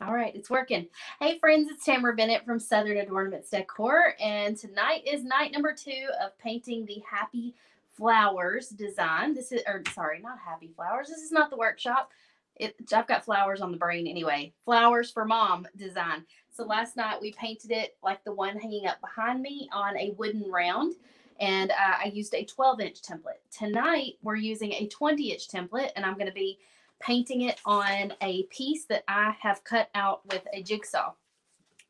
All right, it's working. Hey, friends, it's Tamara Bennett from Southern Adoornments Decor, and tonight is night number two of painting the Happy Flowers design. This is, or sorry, not Happy Flowers. This is not the workshop. It, I've got flowers on the brain anyway. Flowers for Mom design. So last night we painted it like the one hanging up behind me on a wooden round, and uh, I used a 12 inch template. Tonight we're using a 20 inch template, and I'm going to be painting it on a piece that I have cut out with a jigsaw.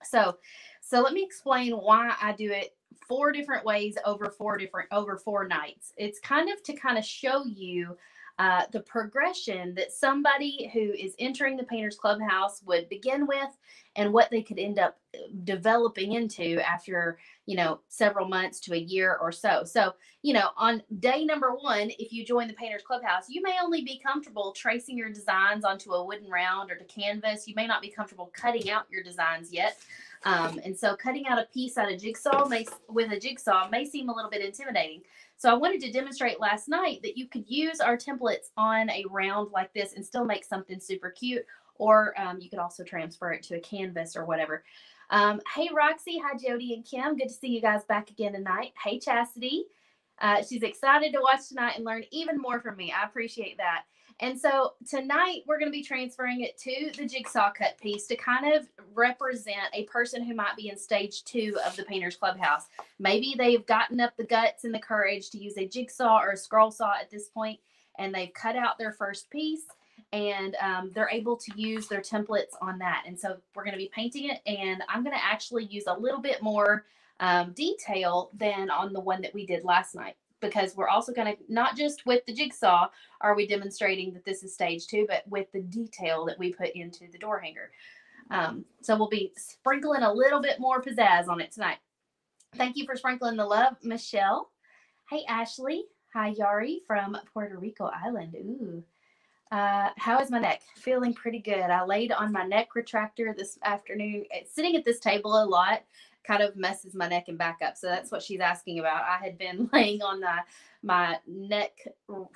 So, so let me explain why I do it four different ways over four different over four nights. It's kind of to kind of show you uh, the progression that somebody who is entering the painters clubhouse would begin with and what they could end up uh, developing into after you know several months to a year or so. So you know on day number one if you join the painters clubhouse you may only be comfortable tracing your designs onto a wooden round or to canvas. You may not be comfortable cutting out your designs yet. Um, and so cutting out a piece out of jigsaw may with a jigsaw may seem a little bit intimidating so I wanted to demonstrate last night that you could use our templates on a round like this and still make something super cute. Or um, you could also transfer it to a canvas or whatever. Um, hey, Roxy. Hi, Jody and Kim. Good to see you guys back again tonight. Hey, Chastity. Uh, she's excited to watch tonight and learn even more from me. I appreciate that. And so tonight we're going to be transferring it to the jigsaw cut piece to kind of represent a person who might be in stage two of the Painters Clubhouse. Maybe they've gotten up the guts and the courage to use a jigsaw or a scroll saw at this point, and they've cut out their first piece and um, they're able to use their templates on that. And so we're going to be painting it, and I'm going to actually use a little bit more um, detail than on the one that we did last night because we're also going to not just with the jigsaw are we demonstrating that this is stage two, but with the detail that we put into the door hanger. Um, so we'll be sprinkling a little bit more pizzazz on it tonight. Thank you for sprinkling the love, Michelle. Hey, Ashley. Hi, Yari from Puerto Rico Island. Ooh. Uh, how is my neck? Feeling pretty good. I laid on my neck retractor this afternoon. It's sitting at this table a lot kind of messes my neck and back up. So that's what she's asking about. I had been laying on the my neck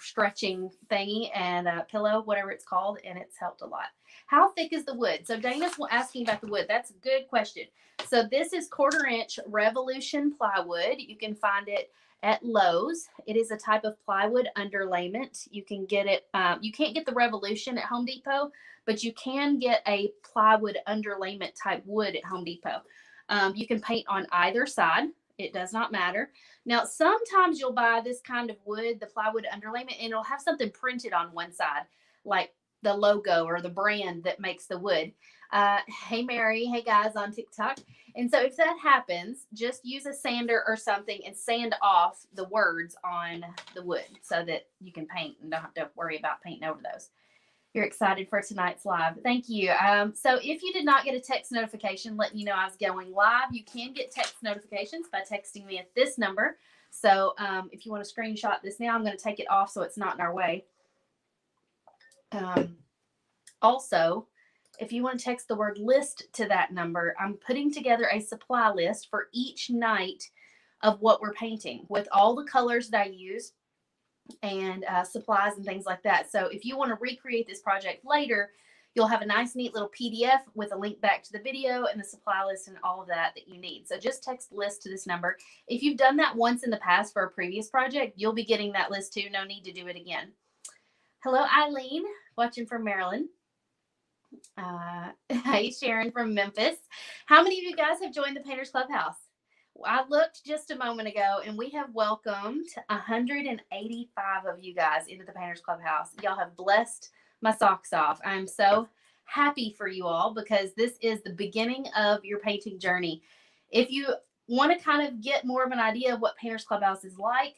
stretching thingy and a pillow, whatever it's called, and it's helped a lot. How thick is the wood? So Dana's asking about the wood. That's a good question. So this is quarter inch revolution plywood. You can find it at Lowe's. It is a type of plywood underlayment. You can get it. Um, you can't get the Revolution at Home Depot, but you can get a plywood underlayment type wood at Home Depot. Um, you can paint on either side. It does not matter. Now, sometimes you'll buy this kind of wood, the plywood underlayment, and it'll have something printed on one side, like the logo or the brand that makes the wood. Uh, hey, Mary. Hey, guys on TikTok. And so if that happens, just use a sander or something and sand off the words on the wood so that you can paint and don't have to worry about painting over those you're excited for tonight's live. Thank you. Um, so if you did not get a text notification letting you know I was going live, you can get text notifications by texting me at this number. So um, if you want to screenshot this now, I'm going to take it off so it's not in our way. Um, also, if you want to text the word list to that number, I'm putting together a supply list for each night of what we're painting with all the colors that I use and uh, supplies and things like that. So if you want to recreate this project later, you'll have a nice, neat little PDF with a link back to the video and the supply list and all of that that you need. So just text list to this number. If you've done that once in the past for a previous project, you'll be getting that list too. No need to do it again. Hello, Eileen, watching from Maryland. Uh, hey, Sharon from Memphis. How many of you guys have joined the Painters Clubhouse? I looked just a moment ago and we have welcomed 185 of you guys into the Painters Clubhouse. Y'all have blessed my socks off. I'm so happy for you all because this is the beginning of your painting journey. If you want to kind of get more of an idea of what Painters Clubhouse is like,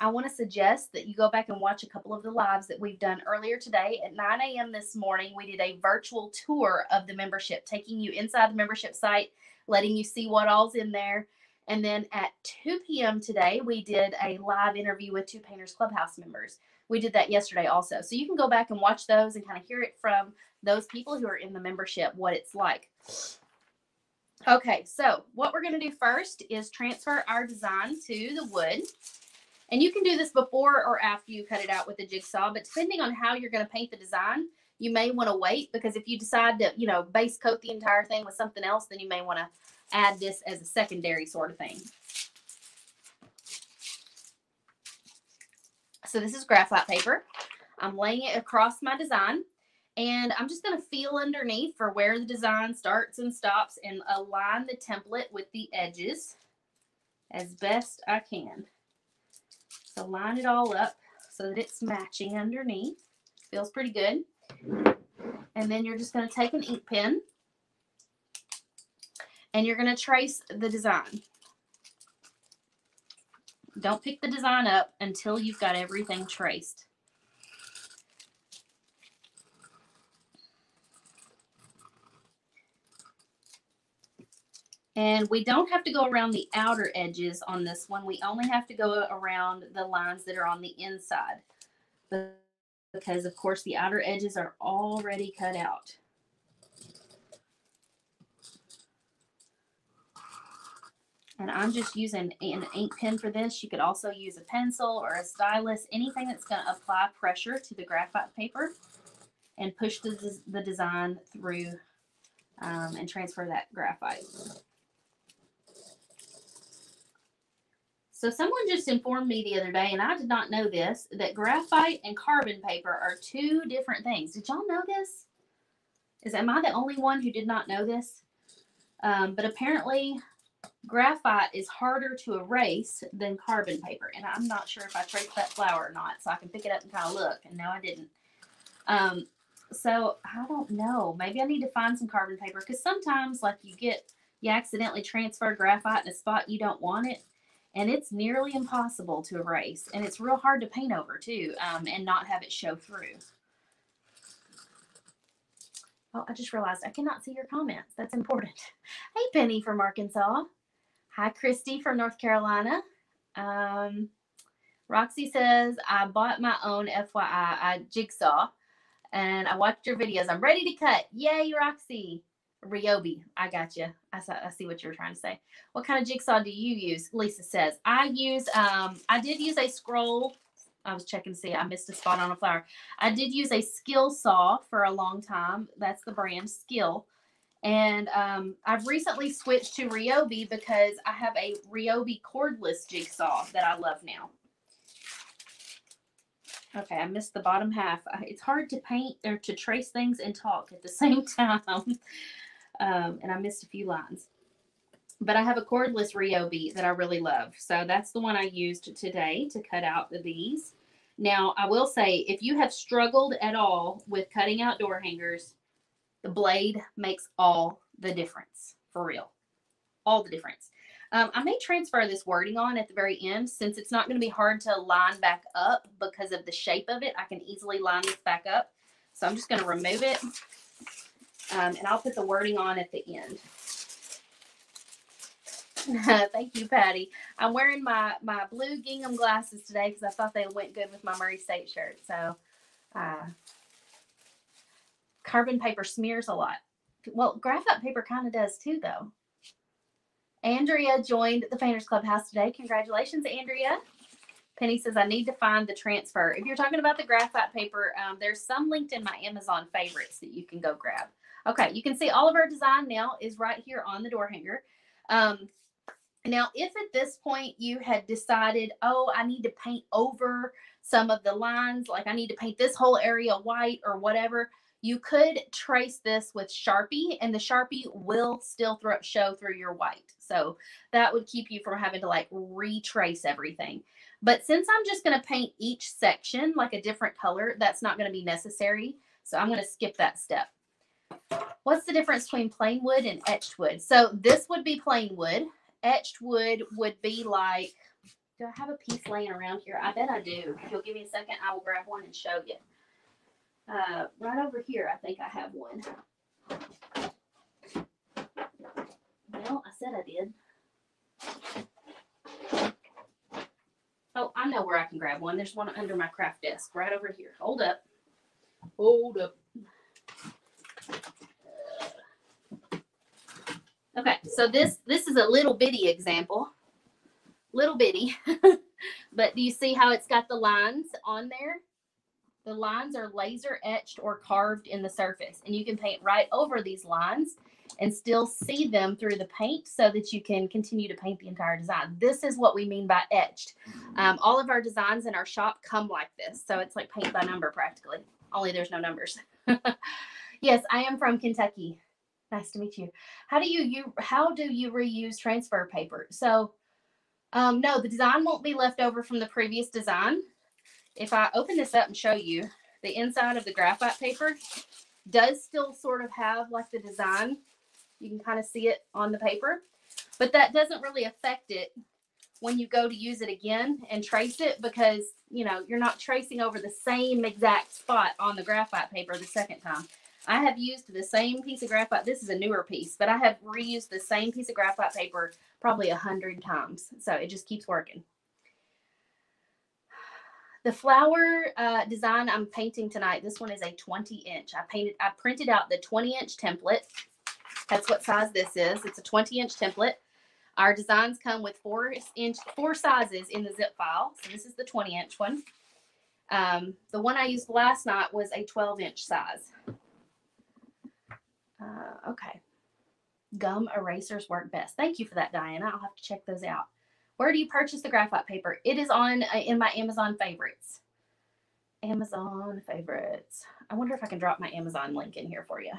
I want to suggest that you go back and watch a couple of the lives that we've done earlier today at 9 a.m. this morning. We did a virtual tour of the membership, taking you inside the membership site, letting you see what all's in there and then at 2 p.m. today, we did a live interview with two Painters Clubhouse members. We did that yesterday also. So you can go back and watch those and kind of hear it from those people who are in the membership, what it's like. Okay, so what we're going to do first is transfer our design to the wood. And you can do this before or after you cut it out with the jigsaw, but depending on how you're going to paint the design, you may want to wait because if you decide to, you know, base coat the entire thing with something else, then you may want to add this as a secondary sort of thing. So this is graphite paper. I'm laying it across my design and I'm just going to feel underneath for where the design starts and stops and align the template with the edges as best I can. So line it all up so that it's matching underneath. Feels pretty good. And then you're just going to take an ink pen and you're going to trace the design. Don't pick the design up until you've got everything traced. And we don't have to go around the outer edges on this one. We only have to go around the lines that are on the inside. Because, of course, the outer edges are already cut out. And I'm just using an ink pen for this. You could also use a pencil or a stylus, anything that's going to apply pressure to the graphite paper and push the, the design through um, and transfer that graphite. So someone just informed me the other day, and I did not know this, that graphite and carbon paper are two different things. Did y'all know this? Is am I the only one who did not know this? Um, but apparently, graphite is harder to erase than carbon paper, and I'm not sure if I traced that flower or not. So I can pick it up and kind of look, and no, I didn't. Um, so I don't know. Maybe I need to find some carbon paper because sometimes, like you get, you accidentally transfer graphite in a spot you don't want it and it's nearly impossible to erase and it's real hard to paint over too um, and not have it show through oh i just realized i cannot see your comments that's important hey penny from arkansas hi christy from north carolina um, roxy says i bought my own fyi I jigsaw and i watched your videos i'm ready to cut yay roxy Ryobi. I got you. I, saw, I see what you're trying to say. What kind of jigsaw do you use? Lisa says. I use, um, I did use a scroll. I was checking to see. I missed a spot on a flower. I did use a Skil saw for a long time. That's the brand Skil. And um, I've recently switched to Ryobi because I have a Ryobi cordless jigsaw that I love now. Okay, I missed the bottom half. It's hard to paint or to trace things and talk at the same time um, and I missed a few lines. But I have a cordless Ryobi that I really love. So that's the one I used today to cut out these. Now, I will say, if you have struggled at all with cutting out door hangers, the blade makes all the difference, for real. All the difference. Um, I may transfer this wording on at the very end since it's not going to be hard to line back up because of the shape of it. I can easily line this back up. So I'm just going to remove it um, and I'll put the wording on at the end. Thank you, Patty. I'm wearing my my blue gingham glasses today because I thought they went good with my Murray State shirt. So, uh, carbon paper smears a lot. Well, graphite paper kind of does too, though. Andrea joined the Painters Clubhouse today. Congratulations, Andrea. Penny says, I need to find the transfer. If you're talking about the graphite paper, um, there's some linked in my Amazon favorites that you can go grab. Okay, you can see all of our design now is right here on the door hanger. Um, now, if at this point you had decided, oh, I need to paint over some of the lines, like I need to paint this whole area white or whatever, you could trace this with Sharpie and the Sharpie will still throw, show through your white. So that would keep you from having to like retrace everything. But since I'm just going to paint each section like a different color, that's not going to be necessary. So I'm going to skip that step. What's the difference between plain wood and etched wood? So this would be plain wood. Etched wood would be like, do I have a piece laying around here? I bet I do. If you'll give me a second, I will grab one and show you. Uh, right over here, I think I have one. Well, I said I did. Oh, I know where I can grab one. There's one under my craft desk right over here. Hold up. Hold up. Okay, so this this is a little bitty example. Little bitty. but do you see how it's got the lines on there? The lines are laser etched or carved in the surface, and you can paint right over these lines and still see them through the paint so that you can continue to paint the entire design. This is what we mean by etched. Um, all of our designs in our shop come like this. So it's like paint by number practically, only there's no numbers. yes, I am from Kentucky. Nice to meet you. How do you, you how do you reuse transfer paper? So um, no, the design won't be left over from the previous design. If I open this up and show you, the inside of the graphite paper does still sort of have like the design you can kind of see it on the paper, but that doesn't really affect it when you go to use it again and trace it because, you know, you're not tracing over the same exact spot on the graphite paper the second time. I have used the same piece of graphite. This is a newer piece, but I have reused the same piece of graphite paper probably a hundred times. So it just keeps working. The flower uh, design I'm painting tonight, this one is a 20 inch. I painted, I printed out the 20 inch template that's what size this is. It's a 20 inch template. Our designs come with four inch, four sizes in the zip file. So this is the 20 inch one. Um, the one I used last night was a 12 inch size. Uh, okay. Gum erasers work best. Thank you for that, Diana. I'll have to check those out. Where do you purchase the graphite paper? It is on uh, in my Amazon favorites. Amazon favorites. I wonder if I can drop my Amazon link in here for you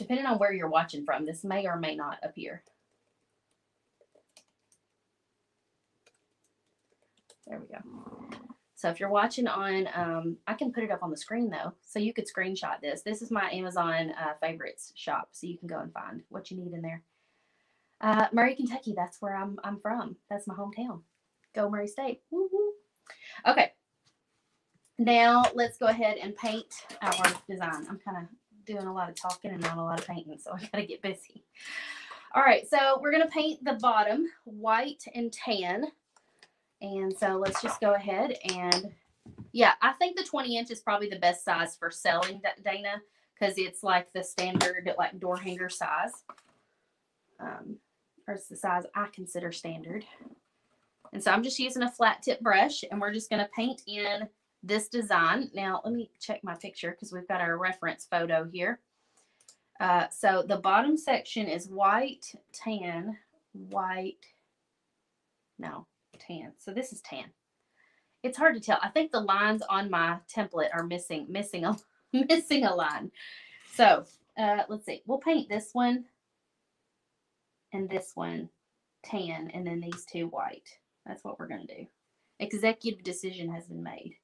depending on where you're watching from, this may or may not appear. There we go. So if you're watching on, um, I can put it up on the screen though, so you could screenshot this. This is my Amazon uh, favorites shop, so you can go and find what you need in there. Uh, Murray, Kentucky, that's where I'm, I'm from. That's my hometown. Go Murray State. Woo-hoo. Okay. Now let's go ahead and paint our design. I'm kind of doing a lot of talking and not a lot of painting, so I gotta get busy. All right, so we're gonna paint the bottom white and tan. And so let's just go ahead and, yeah, I think the 20 inch is probably the best size for selling, Dana, because it's like the standard like door hanger size. Um, or it's the size I consider standard. And so I'm just using a flat tip brush and we're just going to paint in this design. Now, let me check my picture because we've got our reference photo here. Uh, so the bottom section is white, tan, white, no, tan. So this is tan. It's hard to tell. I think the lines on my template are missing, missing a, missing a line. So uh, let's see. We'll paint this one and this one tan, and then these two white. That's what we're going to do. Executive decision has been made.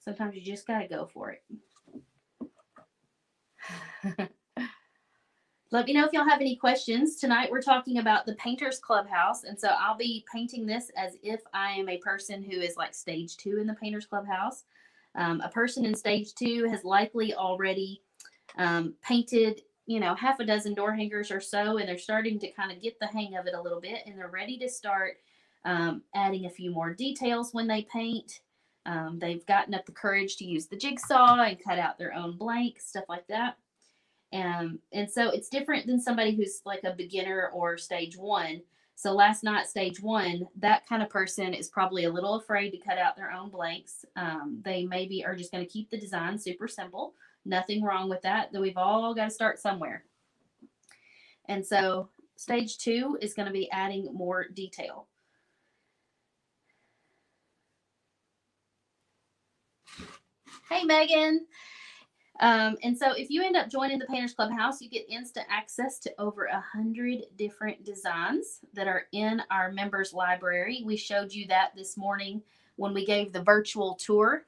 Sometimes you just got to go for it. Let me know if y'all have any questions. Tonight we're talking about the Painters Clubhouse. And so I'll be painting this as if I am a person who is like stage two in the Painters Clubhouse. Um, a person in stage two has likely already um, painted, you know, half a dozen door hangers or so, and they're starting to kind of get the hang of it a little bit, and they're ready to start um, adding a few more details when they paint. Um, they've gotten up the courage to use the jigsaw and cut out their own blank, stuff like that. And, and so it's different than somebody who's like a beginner or stage one. So last night, stage one, that kind of person is probably a little afraid to cut out their own blanks. Um, they maybe are just going to keep the design super simple. Nothing wrong with that. That we've all got to start somewhere. And so stage two is going to be adding more detail. Hey, Megan. Um, and so if you end up joining the Painters Clubhouse, you get instant access to over a hundred different designs that are in our members library. We showed you that this morning when we gave the virtual tour.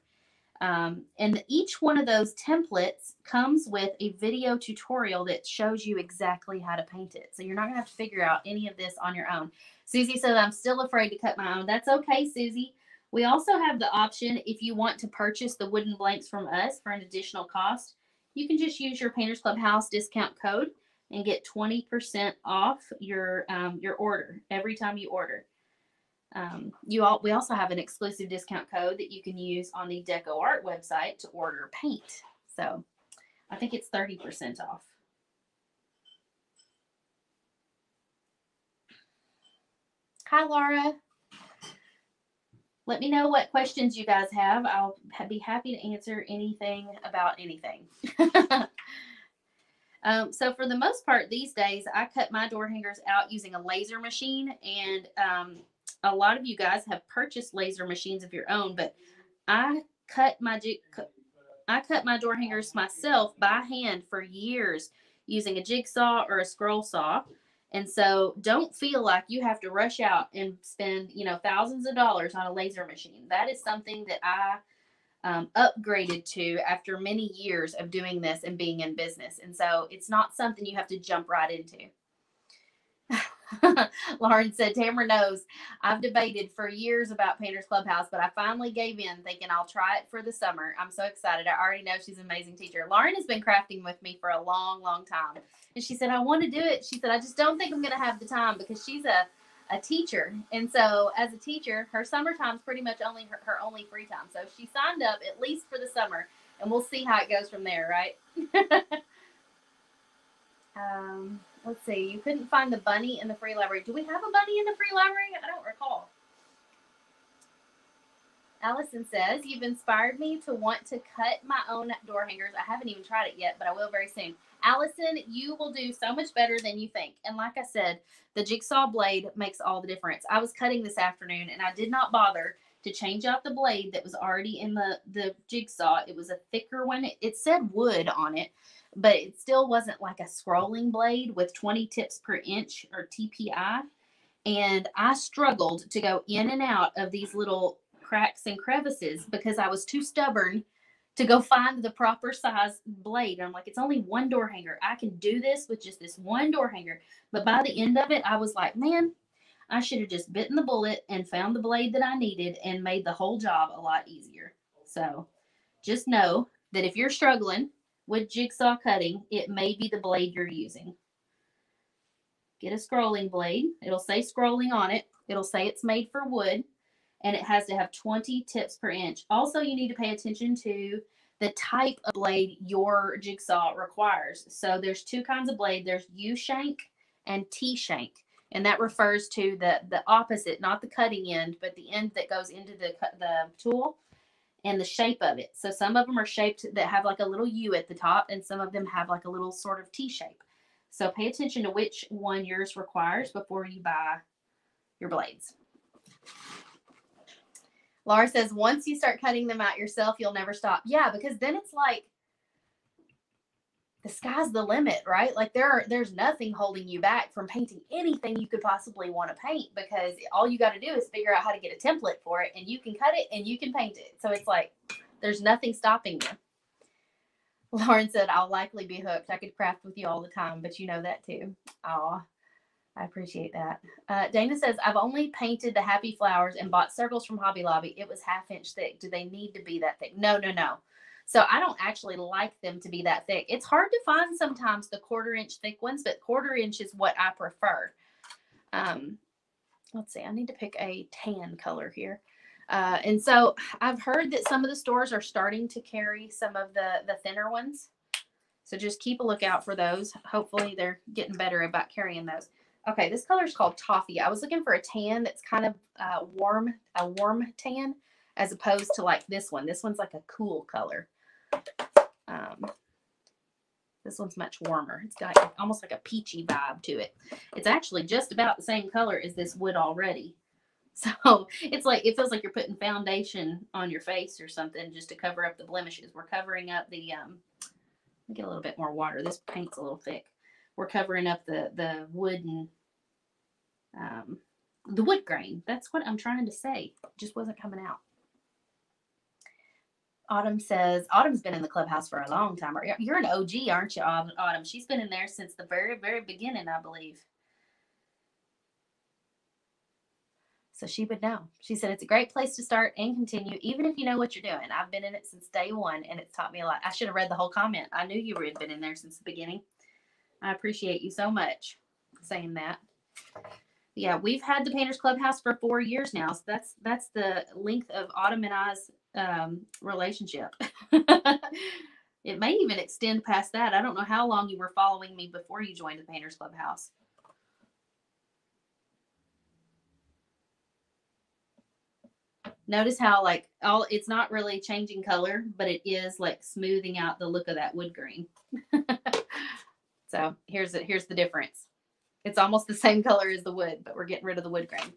Um, and each one of those templates comes with a video tutorial that shows you exactly how to paint it. So you're not gonna have to figure out any of this on your own. Susie says, I'm still afraid to cut my own. That's okay, Susie. We also have the option if you want to purchase the wooden blanks from us for an additional cost, you can just use your Painters Clubhouse discount code and get 20% off your um, your order every time you order. Um, you all, we also have an exclusive discount code that you can use on the Deco Art website to order paint. So I think it's 30% off. Hi, Laura. let me know what questions you guys have. I'll be happy to answer anything about anything. um, so for the most part these days, I cut my door hangers out using a laser machine, and um, a lot of you guys have purchased laser machines of your own, but I cut my I cut my door hangers myself by hand for years using a jigsaw or a scroll saw. And so don't feel like you have to rush out and spend, you know, thousands of dollars on a laser machine. That is something that I um, upgraded to after many years of doing this and being in business. And so it's not something you have to jump right into. Lauren said, Tamara knows I've debated for years about Painters Clubhouse, but I finally gave in thinking I'll try it for the summer. I'm so excited. I already know she's an amazing teacher. Lauren has been crafting with me for a long, long time. And she said, I want to do it. She said, I just don't think I'm going to have the time because she's a, a teacher. And so as a teacher, her summertime's pretty much only her, her only free time. So she signed up at least for the summer and we'll see how it goes from there, right? um, let's see. You couldn't find the bunny in the free library. Do we have a bunny in the free library? I don't recall. Allison says, You've inspired me to want to cut my own door hangers. I haven't even tried it yet, but I will very soon. Allison, you will do so much better than you think. And like I said, the jigsaw blade makes all the difference. I was cutting this afternoon and I did not bother to change out the blade that was already in the, the jigsaw. It was a thicker one. It, it said wood on it, but it still wasn't like a scrolling blade with 20 tips per inch or TPI. And I struggled to go in and out of these little cracks and crevices because I was too stubborn to go find the proper size blade. I'm like, it's only one door hanger. I can do this with just this one door hanger. But by the end of it, I was like, man, I should have just bitten the bullet and found the blade that I needed and made the whole job a lot easier. So just know that if you're struggling with jigsaw cutting, it may be the blade you're using. Get a scrolling blade. It'll say scrolling on it. It'll say it's made for wood and it has to have 20 tips per inch. Also, you need to pay attention to the type of blade your jigsaw requires. So there's two kinds of blade. There's U shank and T shank. And that refers to the the opposite, not the cutting end, but the end that goes into the the tool and the shape of it. So some of them are shaped that have like a little U at the top, and some of them have like a little sort of T shape. So pay attention to which one yours requires before you buy your blades. Laura says, once you start cutting them out yourself, you'll never stop. Yeah, because then it's like the sky's the limit, right? Like there are there's nothing holding you back from painting anything you could possibly want to paint because all you got to do is figure out how to get a template for it and you can cut it and you can paint it. So it's like there's nothing stopping you. Lauren said, I'll likely be hooked. I could craft with you all the time, but you know that too. Oh, I appreciate that. Uh, Dana says, I've only painted the happy flowers and bought circles from Hobby Lobby. It was half inch thick. Do they need to be that thick? No, no, no. So I don't actually like them to be that thick. It's hard to find sometimes the quarter inch thick ones, but quarter inch is what I prefer. Um, let's see, I need to pick a tan color here. Uh, and so I've heard that some of the stores are starting to carry some of the, the thinner ones. So just keep a lookout for those. Hopefully they're getting better about carrying those. Okay, this color is called toffee. I was looking for a tan that's kind of uh, warm, a warm tan, as opposed to like this one. This one's like a cool color. Um, this one's much warmer. It's got almost like a peachy vibe to it. It's actually just about the same color as this wood already. So it's like it feels like you're putting foundation on your face or something just to cover up the blemishes. We're covering up the um get a little bit more water. This paint's a little thick. We're covering up the the wooden um the wood grain. That's what I'm trying to say. It just wasn't coming out. Autumn says, Autumn's been in the clubhouse for a long time. You're an OG, aren't you, Autumn? She's been in there since the very, very beginning, I believe. So she would know. She said, It's a great place to start and continue, even if you know what you're doing. I've been in it since day one and it's taught me a lot. I should have read the whole comment. I knew you had been in there since the beginning. I appreciate you so much saying that. Yeah, we've had the Painters Clubhouse for four years now. So that's that's the length of Autumn and I's um, relationship. it may even extend past that. I don't know how long you were following me before you joined the Painters Clubhouse. Notice how like all it's not really changing color, but it is like smoothing out the look of that wood grain. so here's it. Here's the difference. It's almost the same color as the wood, but we're getting rid of the wood grain.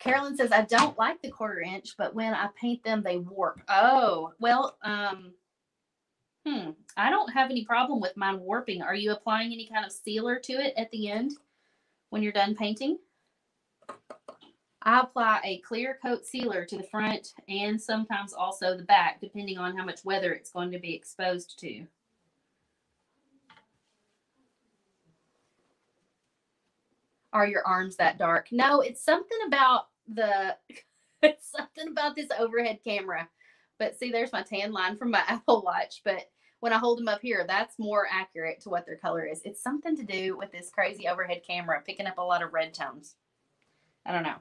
Carolyn says, I don't like the quarter inch, but when I paint them, they warp. Oh, well, um, hmm, I don't have any problem with mine warping. Are you applying any kind of sealer to it at the end when you're done painting? I apply a clear coat sealer to the front and sometimes also the back, depending on how much weather it's going to be exposed to. Are your arms that dark? No, it's something about the something about this overhead camera. But see, there's my tan line from my Apple Watch. But when I hold them up here, that's more accurate to what their color is. It's something to do with this crazy overhead camera picking up a lot of red tones. I don't know.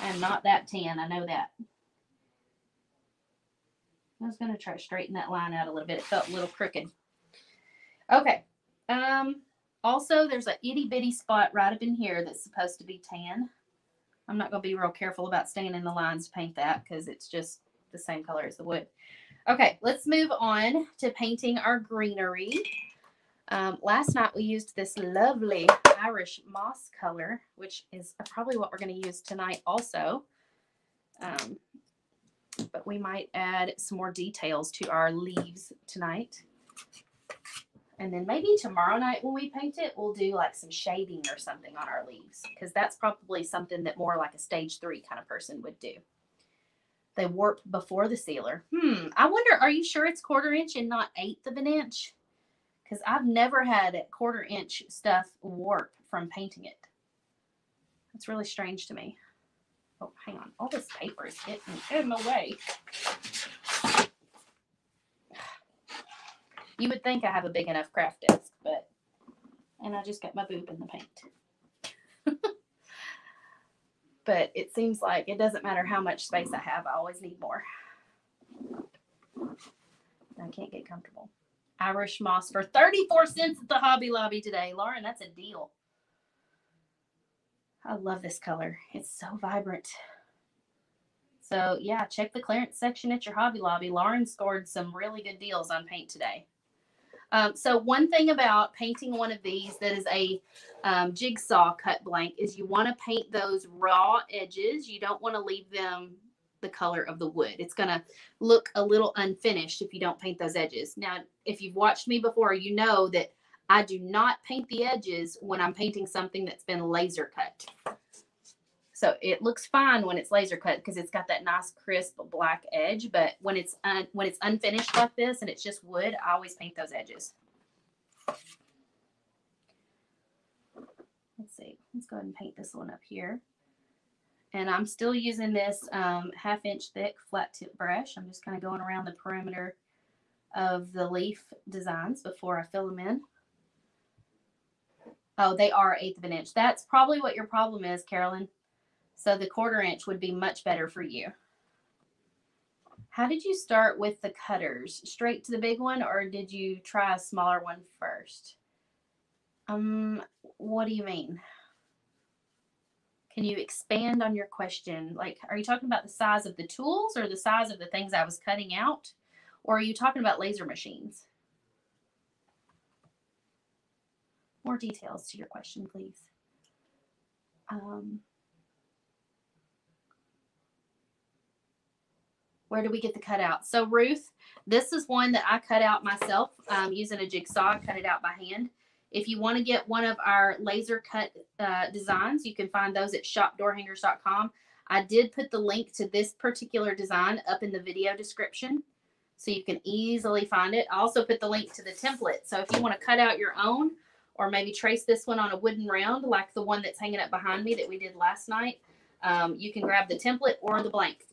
I'm not that tan. I know that. I was going to try to straighten that line out a little bit. It felt a little crooked. Okay. Um, also, there's a itty bitty spot right up in here that's supposed to be tan. I'm not going to be real careful about staying in the lines to paint that because it's just the same color as the wood. Okay, let's move on to painting our greenery. Um, last night we used this lovely Irish moss color, which is probably what we're going to use tonight also. Um, but we might add some more details to our leaves tonight. And then maybe tomorrow night when we paint it, we'll do like some shading or something on our leaves because that's probably something that more like a stage three kind of person would do. They warp before the sealer. Hmm. I wonder, are you sure it's quarter inch and not eighth of an inch? Because I've never had quarter inch stuff warp from painting it. That's really strange to me. Oh, hang on. All this paper is getting in the way. You would think I have a big enough craft desk, but and I just got my boob in the paint. but it seems like it doesn't matter how much space I have, I always need more. I can't get comfortable. Irish moss for 34 cents at the Hobby Lobby today. Lauren, that's a deal. I love this color. It's so vibrant. So yeah, check the clearance section at your Hobby Lobby. Lauren scored some really good deals on paint today. Um, so one thing about painting one of these that is a um, jigsaw cut blank is you want to paint those raw edges. You don't want to leave them the color of the wood. It's going to look a little unfinished if you don't paint those edges. Now, if you've watched me before, you know that I do not paint the edges when I'm painting something that's been laser cut. So it looks fine when it's laser cut because it's got that nice crisp black edge. But when it's un, when it's unfinished like this and it's just wood, I always paint those edges. Let's see. Let's go ahead and paint this one up here. And I'm still using this um, half inch thick flat tip brush. I'm just kind of going around the perimeter of the leaf designs before I fill them in. Oh, they are eighth of an inch. That's probably what your problem is, Carolyn. So the quarter inch would be much better for you. How did you start with the cutters? Straight to the big one or did you try a smaller one first? Um, what do you mean? Can you expand on your question? Like, are you talking about the size of the tools or the size of the things I was cutting out? Or are you talking about laser machines? More details to your question, please. Um, Where do we get the cutout? So Ruth, this is one that I cut out myself um, using a jigsaw. Cut it out by hand. If you want to get one of our laser cut uh, designs, you can find those at shopdoorhangers.com. I did put the link to this particular design up in the video description so you can easily find it. I also put the link to the template. So if you want to cut out your own or maybe trace this one on a wooden round like the one that's hanging up behind me that we did last night, um, you can grab the template or the blank.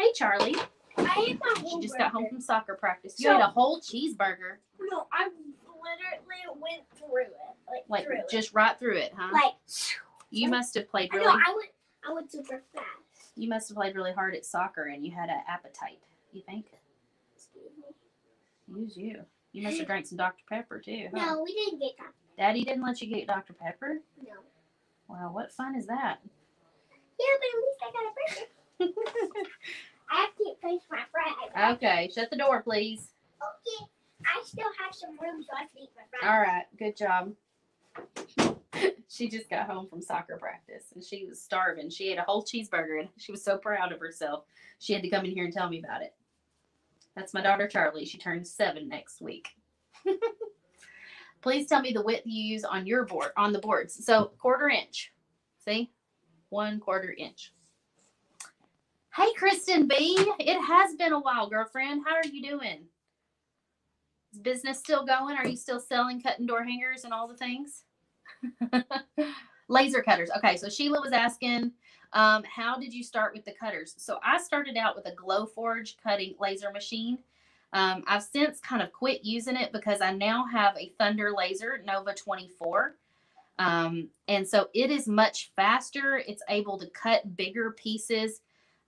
Hey, Charlie. I ate my whole She just got home from soccer practice. You So- ate a whole cheeseburger. No, I literally went through it. Like, Like through just right through it, huh? Like, you must have played I really know, I went, I went super fast. you must have played really hard at soccer and you had an appetite, you think? Excuse me. Use you. You must have drank some Dr. Pepper too, huh? No, we didn't get that. Daddy didn't let you get Dr. Pepper? No. Wow, what fun is that? Yeah, but at least I got a burger. I have to finish my fries. okay, shut the door, please. Okay. I still have some room so I can eat my fries. All right, good job. she just got home from soccer practice and she was starving. She ate a whole cheeseburger and she was so proud of herself. She had to come in here and tell me about it. That's my daughter Charlie. She turns seven next week. Please tell me the width you use on your board on the boards. So quarter inch. See? One quarter inch. Hey Kristen B. It has been a while, girlfriend. How are you doing? Is business still going? Are you still selling cutting door hangers and all the things? Laser cutters. Okay, so Sheila was asking, um, how did you start with the cutters? So I started out with a Glowforge cutting laser machine. Um, I've since kind of quit using it because I now have a Thunder Laser Nova 24. Um, and so it is much faster. It's able to cut bigger pieces.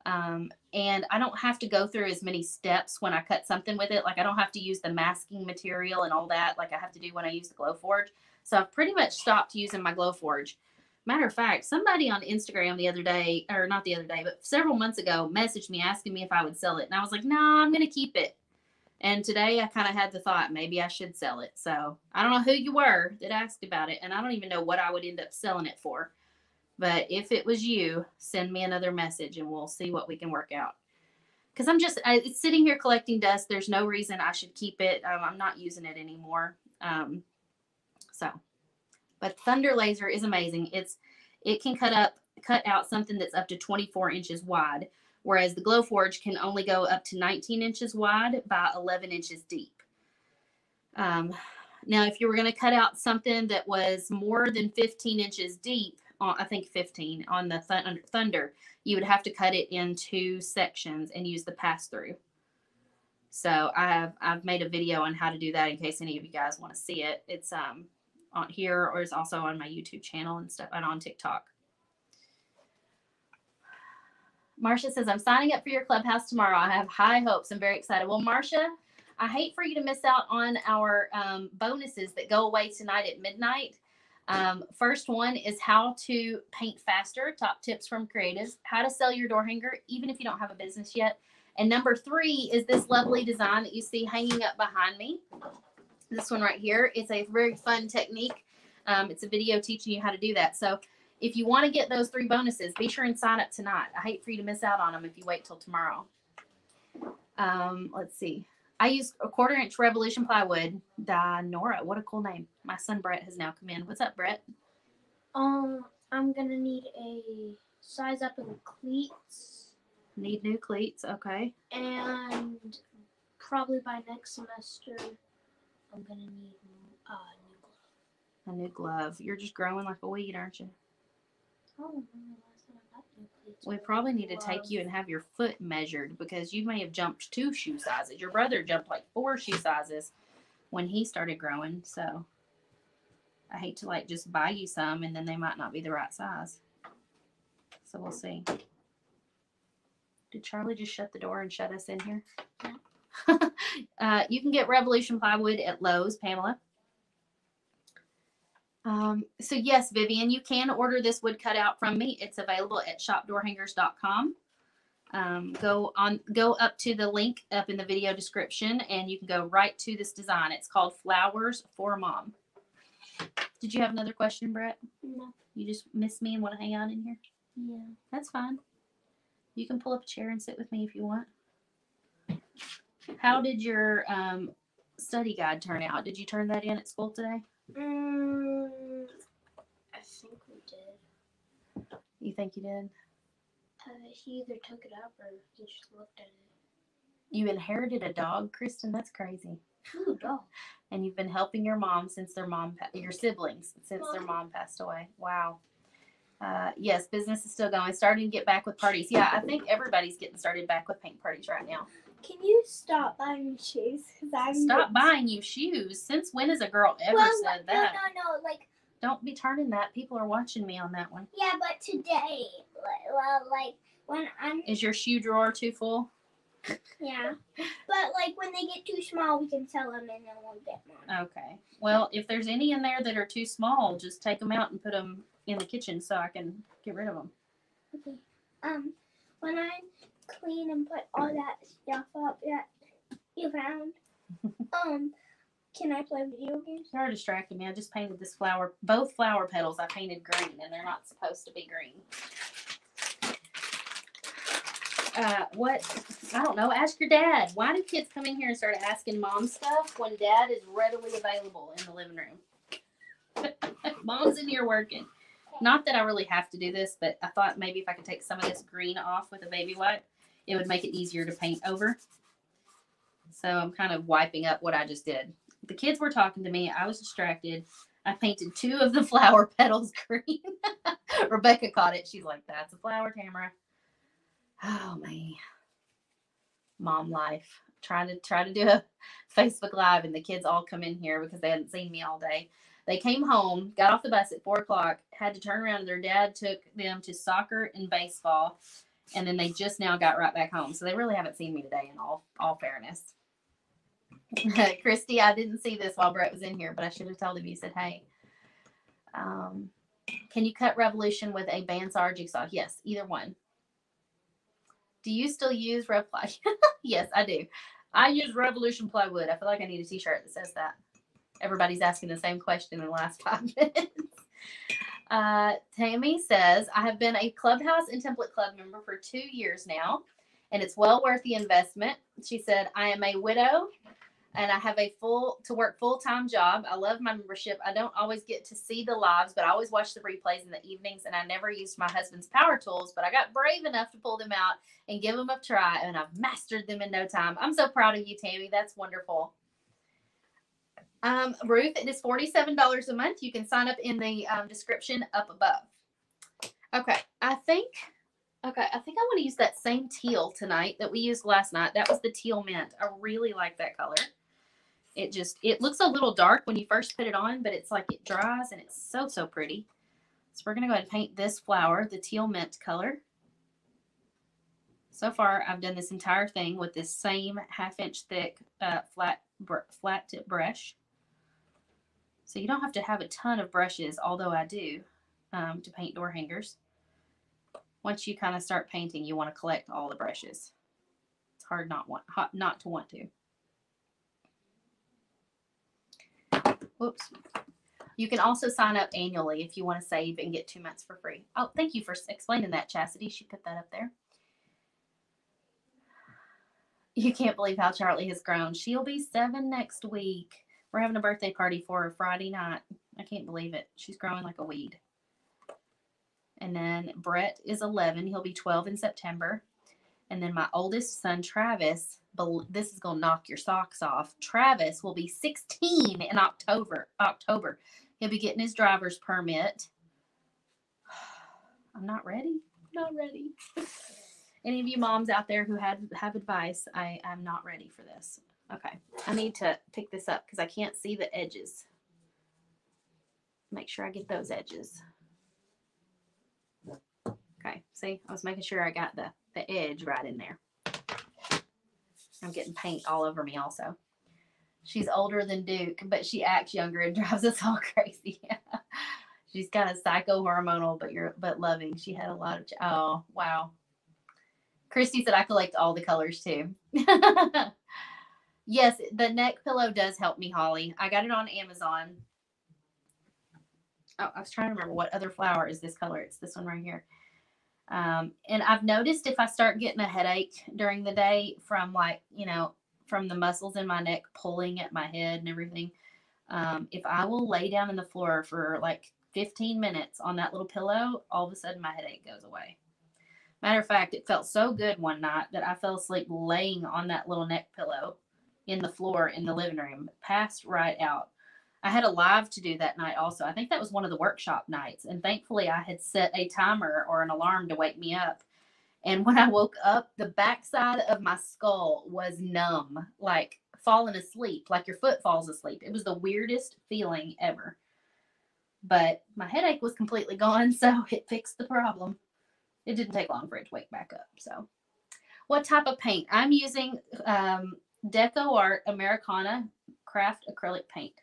Um, and I don't have to go through as many steps when I cut something with it. Like I don't have to use the masking material and all that, like I have to do when I use the Glowforge. So I've pretty much stopped using my Glowforge. Matter of fact, somebody on Instagram the other day, or not the other day, but several months ago, messaged me asking me if I would sell it, and I was like, "Nah, I'm gonna keep it." And today I kind of had the thought maybe I should sell it. So I don't know who you were that asked about it, and I don't even know what I would end up selling it for. But if it was you, send me another message and we'll see what we can work out. Because I'm just, I, it's sitting here collecting dust. There's no reason I should keep it. Um, I'm not using it anymore. Um, so, but Thunder Laser is amazing. It's, it can cut up, cut out something that's up to 24 inches wide, whereas the Glowforge can only go up to 19 inches wide by 11 inches deep. Um, now, if you were going to cut out something that was more than 15 inches deep, on, I think 15 on the thun- Thunder, you would have to cut it in two sections and use the pass through. So I have I've made a video on how to do that in case any of you guys want to see it. It's um on here or it's also on my YouTube channel and stuff and on TikTok. Marcia says, I'm signing up for your clubhouse tomorrow. I have high hopes. I'm very excited. Well, Marcia, I hate for you to miss out on our um, bonuses that go away tonight at midnight. Um, first one is how to paint faster, top tips from creatives, how to sell your door hanger, even if you don't have a business yet. And number three is this lovely design that you see hanging up behind me. This one right here. It's a very fun technique. Um, it's a video teaching you how to do that. So if you want to get those three bonuses, be sure and sign up tonight. I hate for you to miss out on them if you wait till tomorrow. Um, let's see. I use a quarter inch revolution plywood. Dinora, what a cool name. My son Brett has now come in. What's up, Brett? Um, I'm gonna need a size up in the cleats, Need new cleats. Okay. and probably by next semester, I'm gonna need uh, new gloves. A new glove. You're just growing like a weed, aren't you? I We probably need to take you and have your foot measured because you may have jumped two shoe sizes. Your brother jumped like four shoe sizes when he started growing. So I hate to like just buy you some and then they might not be the right size. So we'll see. Did Charlie just shut the door and shut us in here? uh, you can get Revolution plywood at Lowe's, Pamela. Um, so yes, Vivian, you can order this wood cutout from me. It's available at shopdoorhangers.com. Um, go on, go up to the link up in the video description, and you can go right to this design. It's called Flowers for Mom. Did you have another question, Brett? No. You just miss me and want to hang out in here? Yeah. That's fine. You can pull up a chair and sit with me if you want. How did your um, study guide turn out? Did you turn that in at school today? Mm, I think we did. You think you did? Uh, he either took it up or he just looked at it. You inherited a dog, Kristen. That's crazy. Ooh, dog. And you've been helping your mom since their mom, your siblings since their mom passed away. Wow. Uh, yes, business is still going. Starting to get back with parties. Yeah, I think everybody's getting started back with paint parties right now. Can you stop buying me shoes? Cause I'm Stop buying you shoes. Since when has a girl ever well, said no, that? no, no. No. Like Don't be turning that. People are watching me on that one. yeah, but today, like, well, like when I'm Is your shoe drawer too full? yeah, but like when they get too small, we can sell them and then we'll get more. Okay. Well, if there's any in there that are too small, just take them out and put them in the kitchen so I can get rid of them. Okay. Um, when I clean and put all that stuff up that you found, um, can I play video games? You're distracting me. I just painted this flower. Both flower petals I painted green, and they're not supposed to be green. Uh, what? I don't know. Ask your dad. Why do kids come in here and start asking mom stuff when dad is readily available in the living room? Mom's in here working. Not that I really have to do this, but I thought maybe if I could take some of this green off with a baby wipe, it would make it easier to paint over. So I'm kind of wiping up what I just did. The kids were talking to me. I was distracted. I painted two of the flower petals green. Rebecca caught it. She's like, "That's a flower, Tamara." Oh man, mom life. Trying to try to do a Facebook live, and the kids all come in here because they hadn't seen me all day. They came home, got off the bus at four o'clock, had to turn around. And their dad took them to soccer and baseball, and then they just now got right back home. So they really haven't seen me today. In all all fairness. Christy, I didn't see this while Brett was in here, but I should have told him. You said, "Hey, um, can you cut Revolution with a Bansar jigsaw?" Yes, either one. Do you still use Rev Ply? yes, I do. I use Revolution plywood. I feel like I need a T-shirt that says that. Everybody's asking the same question in the last five minutes. Uh, Tammy says, I have been a Clubhouse and Template Club member for two years now, and it's well worth the investment. She said, I am a widow and I have a full to work full time job. I love my membership. I don't always get to see the lives, but I always watch the replays in the evenings. And I never used my husband's power tools, but I got brave enough to pull them out and give them a try, and I've mastered them in no time. I'm so proud of you, Tammy. That's wonderful. Um, Ruth, it is $47 a month. You can sign up in the um, description up above. Okay, I think, okay, I think I want to use that same teal tonight that we used last night. That was the teal mint. I really like that color. It just, it looks a little dark when you first put it on, but it's like it dries and it's so, so pretty. So we're going to go ahead and paint this flower, the teal mint color. So far, I've done this entire thing with this same half inch thick uh, flat, flat tip brush. So you don't have to have a ton of brushes, although I do, um, to paint door hangers. Once you kind of start painting, you want to collect all the brushes. It's hard not want not to want to. Whoops. You can also sign up annually if you want to save and get two months for free. Oh, thank you for explaining that, Chastity. She put that up there. You can't believe how Charlie has grown. She'll be seven next week. We're having a birthday party for her Friday night. I can't believe it. She's growing like a weed. And then Brett is 11. He'll be 12 in September. And then my oldest son, Travis, this is going to knock your socks off. Travis will be 16 in October. October. He'll be getting his driver's permit. I'm not ready. I'm not ready. Any of you moms out there who had have advice, I am not ready for this. Okay, I need to pick this up because I can't see the edges. Make sure I get those edges. Okay, see, I was making sure I got the, the edge right in there. I'm getting paint all over me also. She's older than Duke, but she acts younger and drives us all crazy. She's kind of psycho hormonal, but you're but loving. She had a lot of oh wow. Christy said I collect all the colors too. yes, the neck pillow does help me, Holly. I got it on Amazon. Oh, I was trying to remember what other flower is this color. It's this one right here. Um, and I've noticed if I start getting a headache during the day from like, you know, from the muscles in my neck pulling at my head and everything, um, if I will lay down in the floor for like 15 minutes on that little pillow, all of a sudden my headache goes away. Matter of fact, it felt so good one night that I fell asleep laying on that little neck pillow in the floor in the living room, passed right out. I had a live to do that night also. I think that was one of the workshop nights. And thankfully, I had set a timer or an alarm to wake me up. And when I woke up, the backside of my skull was numb, like falling asleep, like your foot falls asleep. It was the weirdest feeling ever. But my headache was completely gone, so it fixed the problem it didn't take long for it to wake back up. So, what type of paint? I'm using um, DecoArt Americana Craft Acrylic Paint.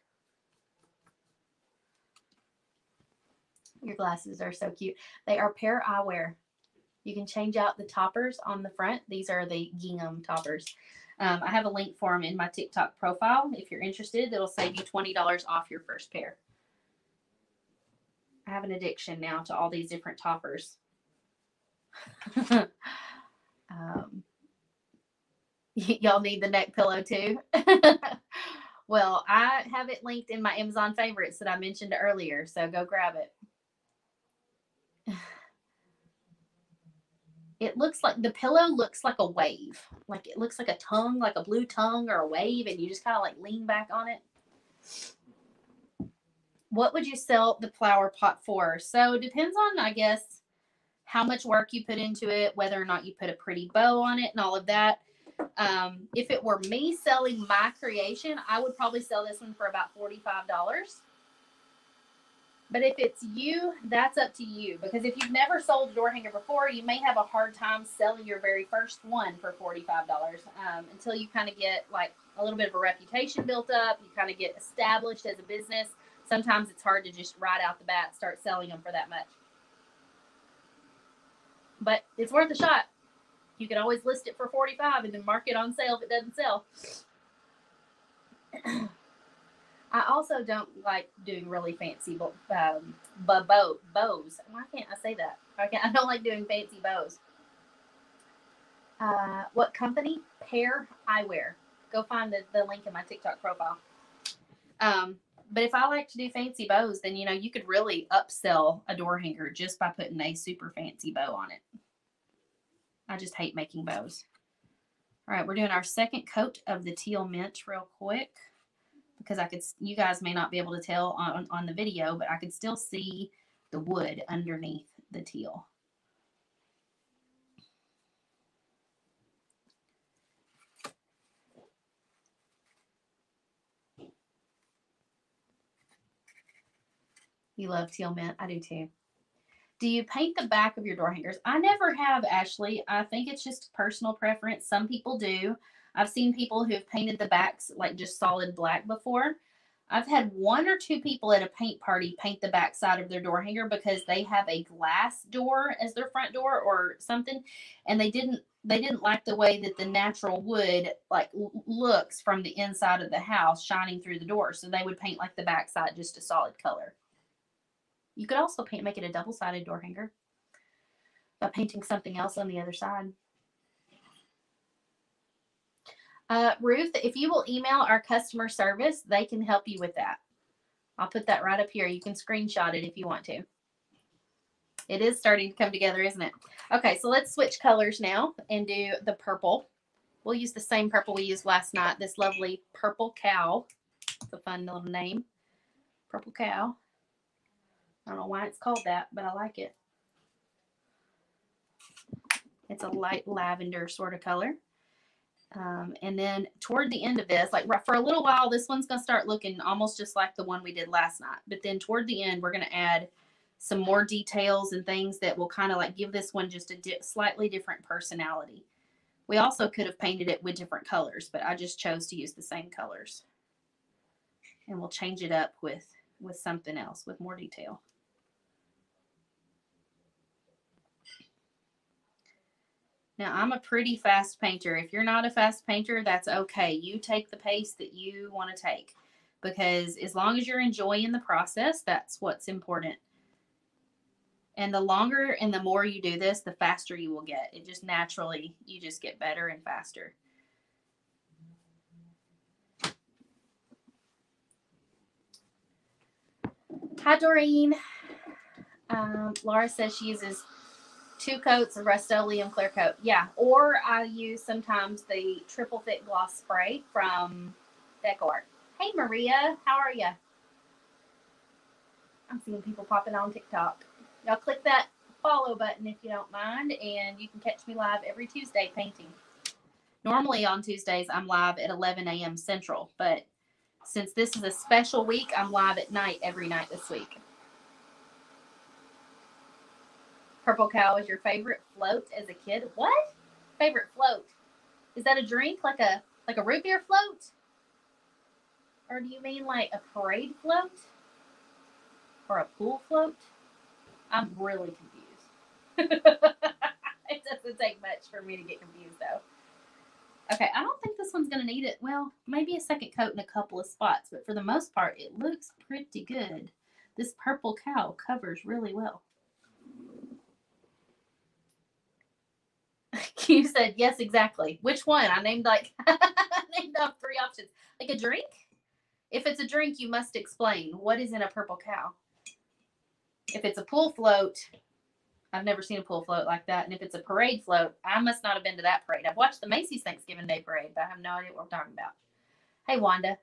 Your glasses are so cute. They are Pair Eyewear. You can change out the toppers on the front. These are the gingham toppers. Um, I have a link for them in my TikTok profile. If you're interested, it'll save you $20 off your first pair. I have an addiction now to all these different toppers. um, y'all need the neck pillow too. well, I have it linked in my Amazon favorites that I mentioned earlier, so go grab it. It looks like the pillow looks like a wave. Like it looks like a tongue, like a blue tongue or a wave, and you just kind of like lean back on it. What would you sell the flower pot for? So depends on, I guess, how much work you put into it, whether or not you put a pretty bow on it, and all of that. Um, if it were me selling my creation, I would probably sell this one for about forty-five dollars. But if it's you, that's up to you. Because if you've never sold a door hanger before, you may have a hard time selling your very first one for $45 um, until you kind of get like a little bit of a reputation built up. You kind of get established as a business. Sometimes it's hard to just right out the bat start selling them for that much. But it's worth a shot. You can always list it for 45 and then mark it on sale if it doesn't sell. I also don't like doing really fancy bo- um, bo- bow bows. Why can't I say that? I can't. I don't like doing fancy bows. Uh, what company? Pair Eyewear. Go find the, the link in my TikTok profile. Um, but if I like to do fancy bows, then you know you could really upsell a door hanger just by putting a super fancy bow on it. I just hate making bows. All right, we're doing our second coat of the teal mint real quick because I could, you guys may not be able to tell on, on the video, but I could still see the wood underneath the teal. You love teal mint. I do too. Do you paint the back of your door hangers? I never have, Ashley. I think it's just personal preference. Some people do. I've seen people who have painted the backs like just solid black before. I've had one or two people at a paint party paint the back side of their door hanger because they have a glass door as their front door or something, and they didn't they didn't like the way that the natural wood like looks from the inside of the house shining through the door. So they would paint like the back side just a solid color. You could also paint make it a double sided door hanger by painting something else on the other side. Uh, Ruth, if you will email our customer service, they can help you with that. I'll put that right up here. You can screenshot it if you want to. It is starting to come together, isn't it? Okay, so let's switch colors now and do the purple. We'll use the same purple we used last night. This lovely purple cow. It's a fun little name. Purple cow. I don't know why it's called that, but I like it. It's a light lavender sort of color. Um, and then toward the end of this, like for a little while, this one's going to start looking almost just like the one we did last night. But then toward the end, we're going to add some more details and things that will kind of like give this one just a di- slightly different personality. We also could have painted it with different colors, but I just chose to use the same colors. And we'll change it up with with something else with more detail. Now, I'm a pretty fast painter. If you're not a fast painter, that's okay. You take the pace that you want to take because as long as you're enjoying the process, that's what's important. And the longer and the more you do this, the faster you will get. It just naturally, you just get better and faster. Hi, Doreen. Um, Laura says she uses two coats of Rust-Oleum clear coat. Yeah, or I use sometimes the triple thick gloss spray from DecoArt. Hey Maria, how are you? I'm seeing people popping on TikTok. Y'all click that follow button if you don't mind, and you can catch me live every Tuesday painting. Normally on Tuesdays I'm live at 11 a.m. Central, but since this is a special week, I'm live at night every night this week. Purple Cow is your favorite float as a kid. What? Favorite float? Is that a drink like a like a root beer float? Or do you mean like a parade float? Or a pool float? I'm really confused. it doesn't take much for me to get confused though. Okay, I don't think this one's gonna need it. Well, maybe a second coat in a couple of spots, but for the most part, it looks pretty good. This purple cow covers really well. You said yes, exactly. Which one? I named like I named off three options. Like a drink? If it's a drink, you must explain what is in a purple cow. If it's a pool float, I've never seen a pool float like that. And if it's a parade float, I must not have been to that parade. I've watched the Macy's Thanksgiving Day parade, but I have no idea what we're talking about. Hey, Wanda.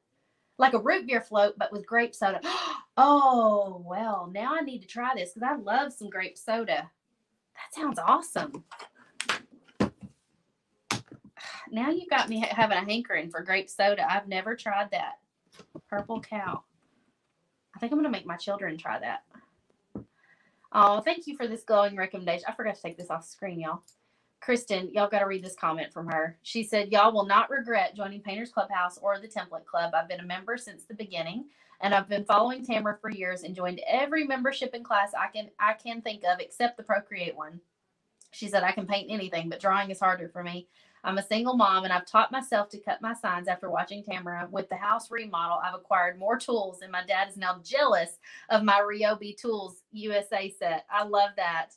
Like a root beer float, but with grape soda. oh, well, now I need to try this because I love some grape soda. That sounds awesome. Now you've got me having a hankering for grape soda. I've never tried that. Purple cow. I think I'm going to make my children try that. Oh, thank you for this glowing recommendation. I forgot to take this off screen, y'all. Kristen, y'all got to read this comment from her. She said, Y'all will not regret joining Painters Clubhouse or the Template Club. I've been a member since the beginning and I've been following Tamara for years and joined every membership and class I can I can think of except the Procreate one. She said I can paint anything, but drawing is harder for me. I'm a single mom and I've taught myself to cut my signs after watching Tamara. With the house remodel, I've acquired more tools and my dad is now jealous of my Ryobi Tools USA set. I love that.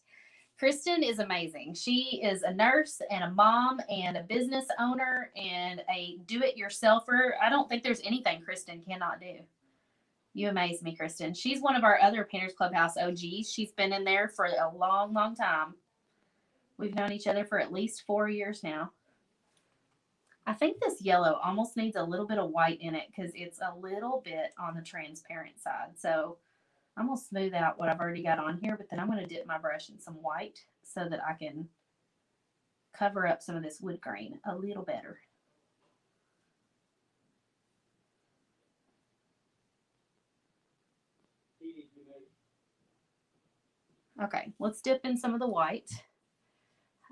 Kristen is amazing. She is a nurse and a mom and a business owner and a do it yourselfer. I don't think there's anything Kristen cannot do. You amaze me, Kristen. She's one of our other Painters Clubhouse OGs. She's been in there for a long, long time. We've known each other for at least four years now. I think this yellow almost needs a little bit of white in it because it's a little bit on the transparent side. So I'm going to smooth out what I've already got on here, but then I'm going to dip my brush in some white so that I can cover up some of this wood grain a little better. Okay, let's dip in some of the white.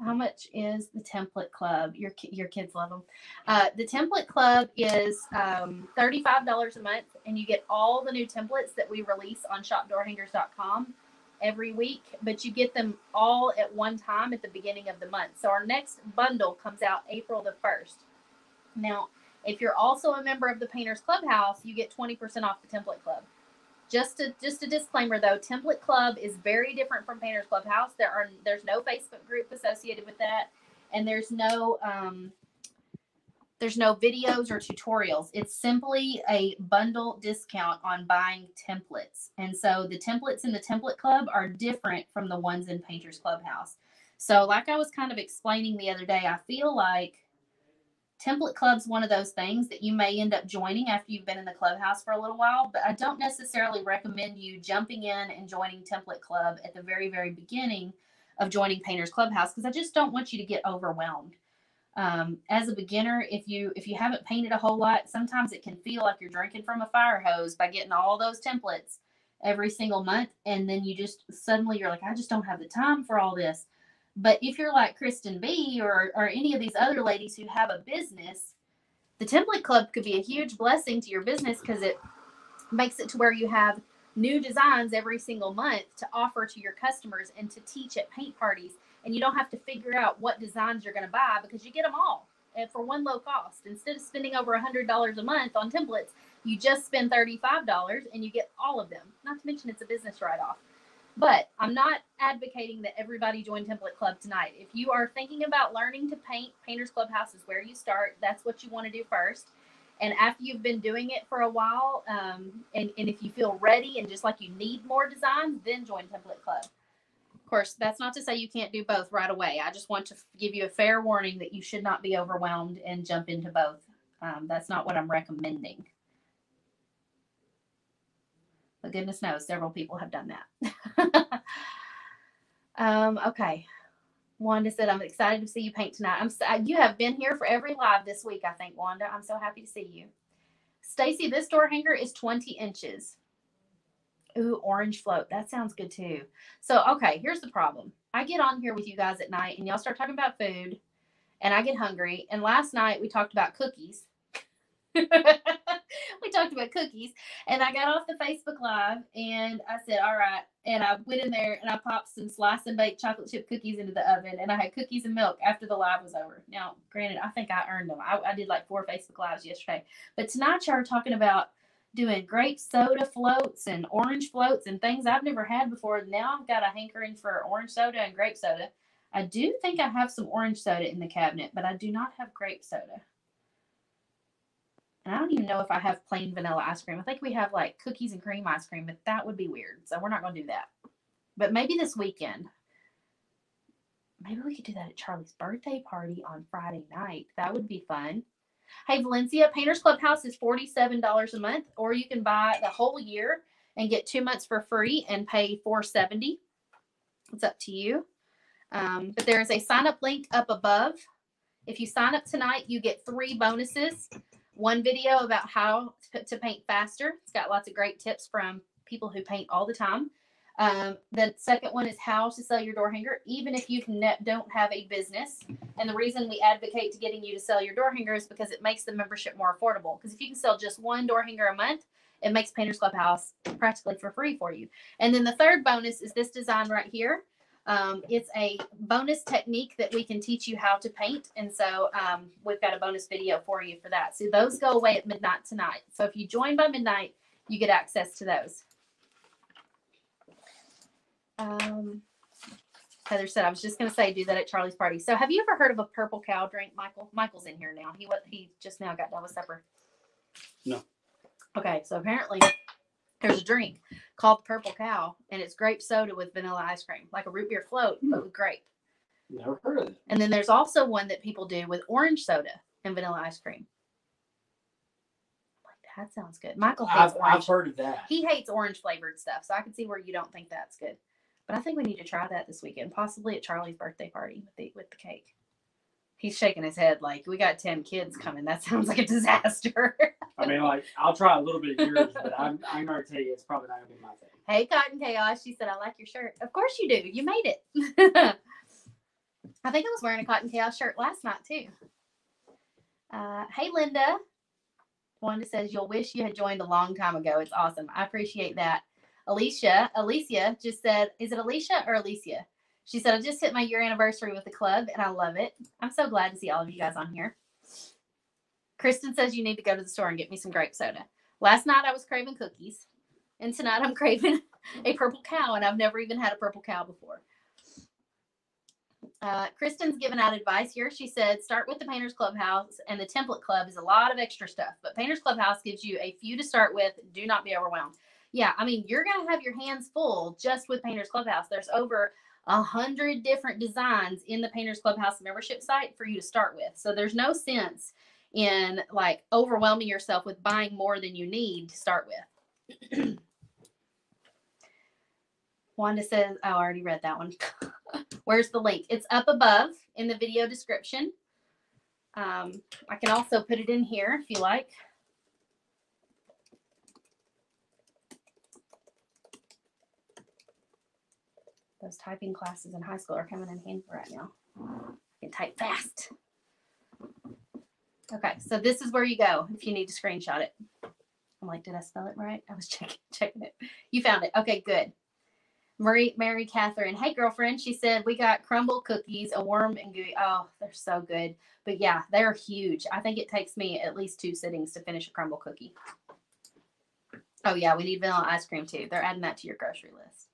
How much is the template club? Your your kids love them. Uh, the template club is um, thirty five dollars a month, and you get all the new templates that we release on shopdoorhangers.com every week. But you get them all at one time at the beginning of the month. So our next bundle comes out April the first. Now, if you're also a member of the Painters Clubhouse, you get twenty percent off the template club. Just a just a disclaimer though, Template Club is very different from Painters Clubhouse. There are there's no Facebook group associated with that, and there's no um, there's no videos or tutorials. It's simply a bundle discount on buying templates. And so the templates in the Template Club are different from the ones in Painters Clubhouse. So, like I was kind of explaining the other day, I feel like template club's one of those things that you may end up joining after you've been in the clubhouse for a little while but i don't necessarily recommend you jumping in and joining template club at the very very beginning of joining painters clubhouse because i just don't want you to get overwhelmed. Um, as a beginner if you if you haven't painted a whole lot sometimes it can feel like you're drinking from a fire hose by getting all those templates every single month and then you just suddenly you're like i just don't have the time for all this but if you're like Kristen B or, or any of these other ladies who have a business, the template club could be a huge blessing to your business because it makes it to where you have new designs every single month to offer to your customers and to teach at paint parties. And you don't have to figure out what designs you're going to buy because you get them all and for one low cost. Instead of spending over a $100 a month on templates, you just spend $35 and you get all of them. Not to mention it's a business write off. But I'm not advocating that everybody join Template Club tonight. If you are thinking about learning to paint, Painters Clubhouse is where you start. That's what you want to do first. And after you've been doing it for a while, um, and, and if you feel ready and just like you need more designs, then join Template Club. Of course, that's not to say you can't do both right away. I just want to give you a fair warning that you should not be overwhelmed and jump into both. Um, that's not what I'm recommending. But goodness knows, several people have done that. um, okay. Wanda said, I'm excited to see you paint tonight. I'm uh, you have been here for every live this week, I think, Wanda. I'm so happy to see you. Stacy, this door hanger is 20 inches. Ooh, orange float. That sounds good too. So, okay, here's the problem. I get on here with you guys at night and y'all start talking about food and I get hungry. And last night we talked about cookies. we talked about cookies, and I got off the Facebook Live, and I said, "All right," and I went in there and I popped some slice and baked chocolate chip cookies into the oven, and I had cookies and milk after the live was over. Now, granted, I think I earned them. I, I did like four Facebook Lives yesterday, but tonight are talking about doing grape soda floats and orange floats and things I've never had before. Now I've got a hankering for orange soda and grape soda. I do think I have some orange soda in the cabinet, but I do not have grape soda. And I don't even know if I have plain vanilla ice cream. I think we have like cookies and cream ice cream, but that would be weird. So we're not going to do that. But maybe this weekend. Maybe we could do that at Charlie's birthday party on Friday night. That would be fun. Hey, Valencia, Painters Clubhouse is $47 a month, or you can buy the whole year and get two months for free and pay 470. It's up to you. Um, but there is a sign up link up above. If you sign up tonight, you get three bonuses. One video about how to, paint faster. It's got lots of great tips from people who paint all the time. Um, the second one is how to sell your door hanger, even if you ne- don't have a business. And the reason we advocate to getting you to sell your door hanger is because it makes the membership more affordable. Because if you can sell just one door hanger a month, it makes Painters Clubhouse practically for free for you. And then the third bonus is this design right here. Um, it's a bonus technique that we can teach you how to paint. And so um, we've got a bonus video for you for that. So those go away at midnight tonight. So if you join by midnight, you get access to those. Um, Heather said, I was just going to say, do that at Charlie's party. So have you ever heard of a purple cow drink, Michael? Michael's in here now. He what he just now got done with supper. No. Okay, so apparently there's a drink called Purple Cow, and it's grape soda with vanilla ice cream, like a root beer float, but hmm. with grape. Never heard of it. And then there's also one that people do with orange soda and vanilla ice cream. Like that sounds good. Michael hates I've. I've heard of that. He hates orange flavored stuff, so I can see where you don't think that's good. But I think we need to try that this weekend, possibly at Charlie's birthday party with the with the cake. He's shaking his head like we got ten kids coming. That sounds like a disaster. I mean, like, I'll try a little bit of yours, but I'm, I'm going to tell you, it's probably not going to be my thing. hey, Cotton Chaos. She said, "I like your shirt." Of course you do. You made it. I think I was wearing a Cotton Chaos shirt last night too. Uh, hey, Linda. Wanda says you'll wish you had joined a long time ago. It's awesome. I appreciate that. Alicia, Alicia just said, is it Alicia or Alicia? She said, I just hit my year anniversary with the club and I love it. I'm so glad to see all of you guys on here. Kristen says you need to go to the store and get me some grape soda. Last night I was craving cookies, and tonight I'm craving a purple cow, and I've never even had a purple cow before. Uh, Kristen's given out advice here. She said, start with the Painters Clubhouse, and the Template Club is a lot of extra stuff. But Painters Clubhouse gives you a few to start with. Do not be overwhelmed. Yeah, I mean, you're going to have your hands full just with Painters Clubhouse. There's over a hundred different designs in the Painters Clubhouse membership site for you to start with. So there's no sense in like overwhelming yourself with buying more than you need to start with. Wanda says, I already read that one. Where's the link? It's up above in the video description. Um, I can also put it in here if you like. Those typing classes in high school are coming in handy right now. I can type fast. Okay, so this is where you go if you need to screenshot it. I'm like, did I spell it right? I was checking checking it. You found it. Okay, good. Marie Mary Catherine. Hey girlfriend, she said we got Crumbl cookies, a worm and gooey. Oh, they're so good. But yeah, they're huge. I think it takes me at least two sittings to finish a Crumbl cookie. Oh yeah, we need vanilla ice cream too. They're adding that to your grocery list.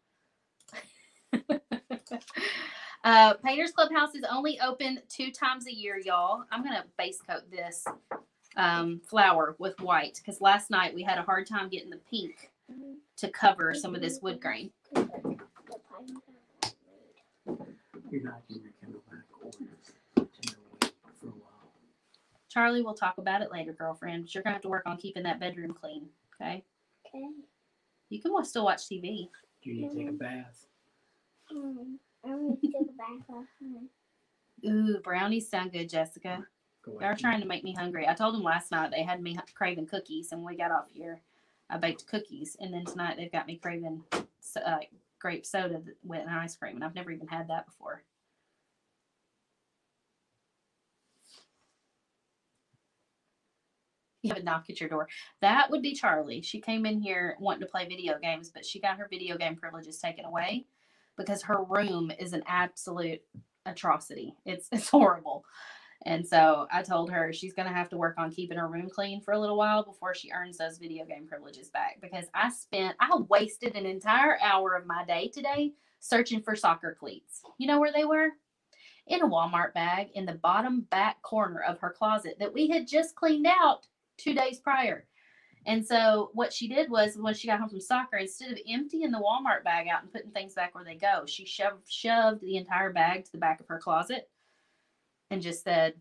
uh, Painters Clubhouse is only open two times a year, y'all. I'm gonna base coat this um, flower with white because last night we had a hard time getting the pink to cover some of this wood grain. You're not going to kindle back orders to know wait for a while. Charlie, we'll talk about it later, girlfriend. You're gonna have to work on keeping that bedroom clean. Okay. Okay. You can wa- still watch TV. Do you need to take a bath? Um, I want to take a bath last night. Ooh, brownies sound good, Jessica. Go They're trying to make me hungry. I told them last night they had me craving cookies, and when we got off here, I baked cookies, and then tonight they've got me craving uh, grape soda with an ice cream, and I've never even had that before. You have a knock at your door. That would be Charlie. She came in here wanting to play video games, but she got her video game privileges taken away because her room is an absolute atrocity. It's it's horrible. And so I told her she's going to have to work on keeping her room clean for a little while before she earns those video game privileges back because I spent I wasted an entire hour of my day today searching for soccer cleats. You know where they were? In a Walmart bag in the bottom back corner of her closet that we had just cleaned out 2 days prior. And so what she did was when she got home from soccer, instead of emptying the Walmart bag out and putting things back where they go, she shoved shoved the entire bag to the back of her closet and just said,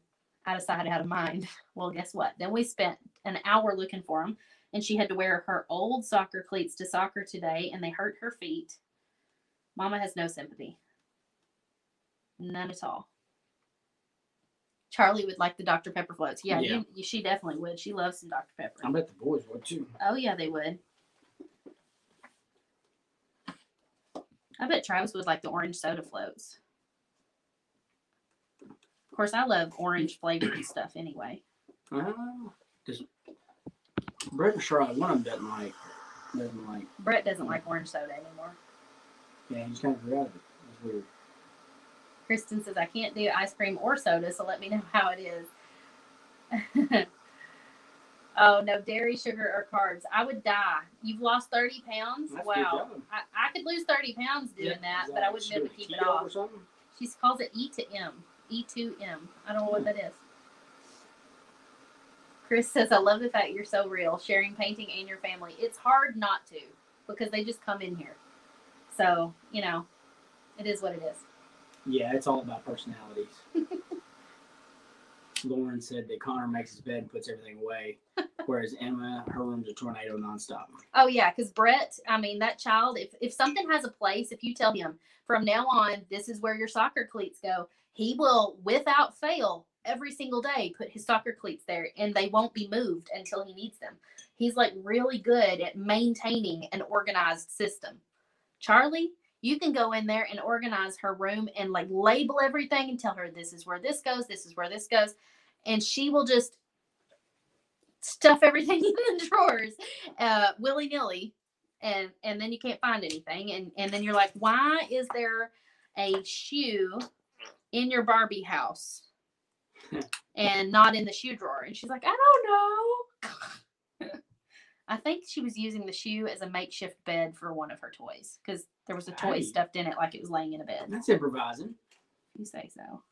of sight, out of mind. Well, guess what? Then we spent an hour looking for them, and she had to wear her old soccer cleats to soccer today, and they hurt her feet. Mama has no sympathy. None at all. Charlie would like the Dr. Pepper floats. Yeah, Yeah. You, you, she definitely would. She loves some Dr. Pepper. I bet the boys would too. Oh yeah, they would. I bet Travis would like the orange soda floats. Of course, I love orange flavored stuff anyway. Ah, well, just Brett and Charlotte, one of them doesn't like, doesn't like. Brett doesn't like orange soda anymore. Yeah, he just kind of out it. It's weird. Kristen says I can't do ice cream or soda, so let me know how it is. oh no, dairy, sugar, or carbs. I would die. You've lost thirty pounds. That's wow. I, I could lose thirty pounds doing Yeah, that, but I wouldn't be able to keep it off. She calls it E to M. E to M. I don't know what that is. Chris says, I love the fact you're so real, sharing painting and your family. It's hard not to because they just come in here. So, you know, it is what it is. Yeah, it's all about personalities. Lauren said that Connor makes his bed and puts everything away, whereas Emma, her room's a tornado nonstop. Oh yeah, because Brett, I mean that child, if if something has a place, if you tell him from now on this is where your soccer cleats go, he will without fail every single day put his soccer cleats there and they won't be moved until he needs them. He's like really good at maintaining an organized system. Charlie, you can go in there and organize her room and like label everything and tell her this is where this goes, this is where this goes, and she will just stuff everything in the drawers uh, willy nilly, and and then you can't find anything, and and then you're like, why is there a shoe in your Barbie house and not in the shoe drawer? And she's like, I don't know. I think she was using the shoe as a makeshift bed for one of her toys because there was a toy Hey. stuffed in it like it was laying in a bed. That's improvising. You say so.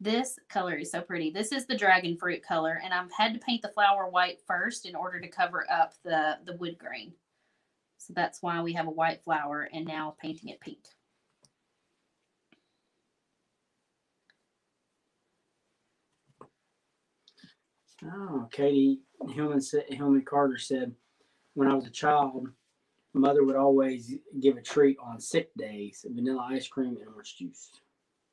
This color is so pretty. This is the dragon fruit color, and I've had to paint the flower white first in order to cover up the, the wood grain. So that's why we have a white flower and now painting it pink. Oh, Katie Hillman Hillman Carter said, when I was a child, mother would always give a treat on sick days: vanilla ice cream and orange juice.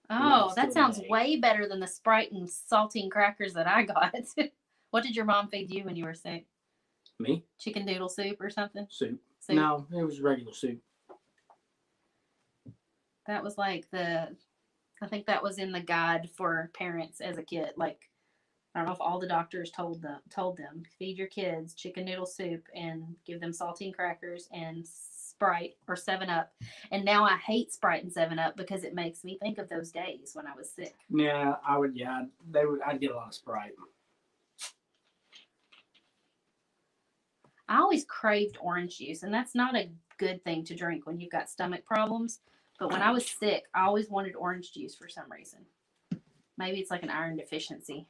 Oh, that sounds May. way better than the Sprite and saltine crackers that I got. what did your mom feed you when you were sick? Me Chicken noodle soup or something? soup? Soup? No, it was regular soup. That was like the, I think that was in the guide for parents as a kid. Like, I don't know if all the doctors told them told them feed your kids chicken noodle soup and give them saltine crackers and Sprite or Seven Up. And now I hate Sprite and Seven Up because it makes me think of those days when I was sick. Yeah, I would. Yeah, they would. I'd get a lot of Sprite. I always craved orange juice, and that's not a good thing to drink when you've got stomach problems. But when I was sick, I always wanted orange juice for some reason. Maybe it's like an iron deficiency.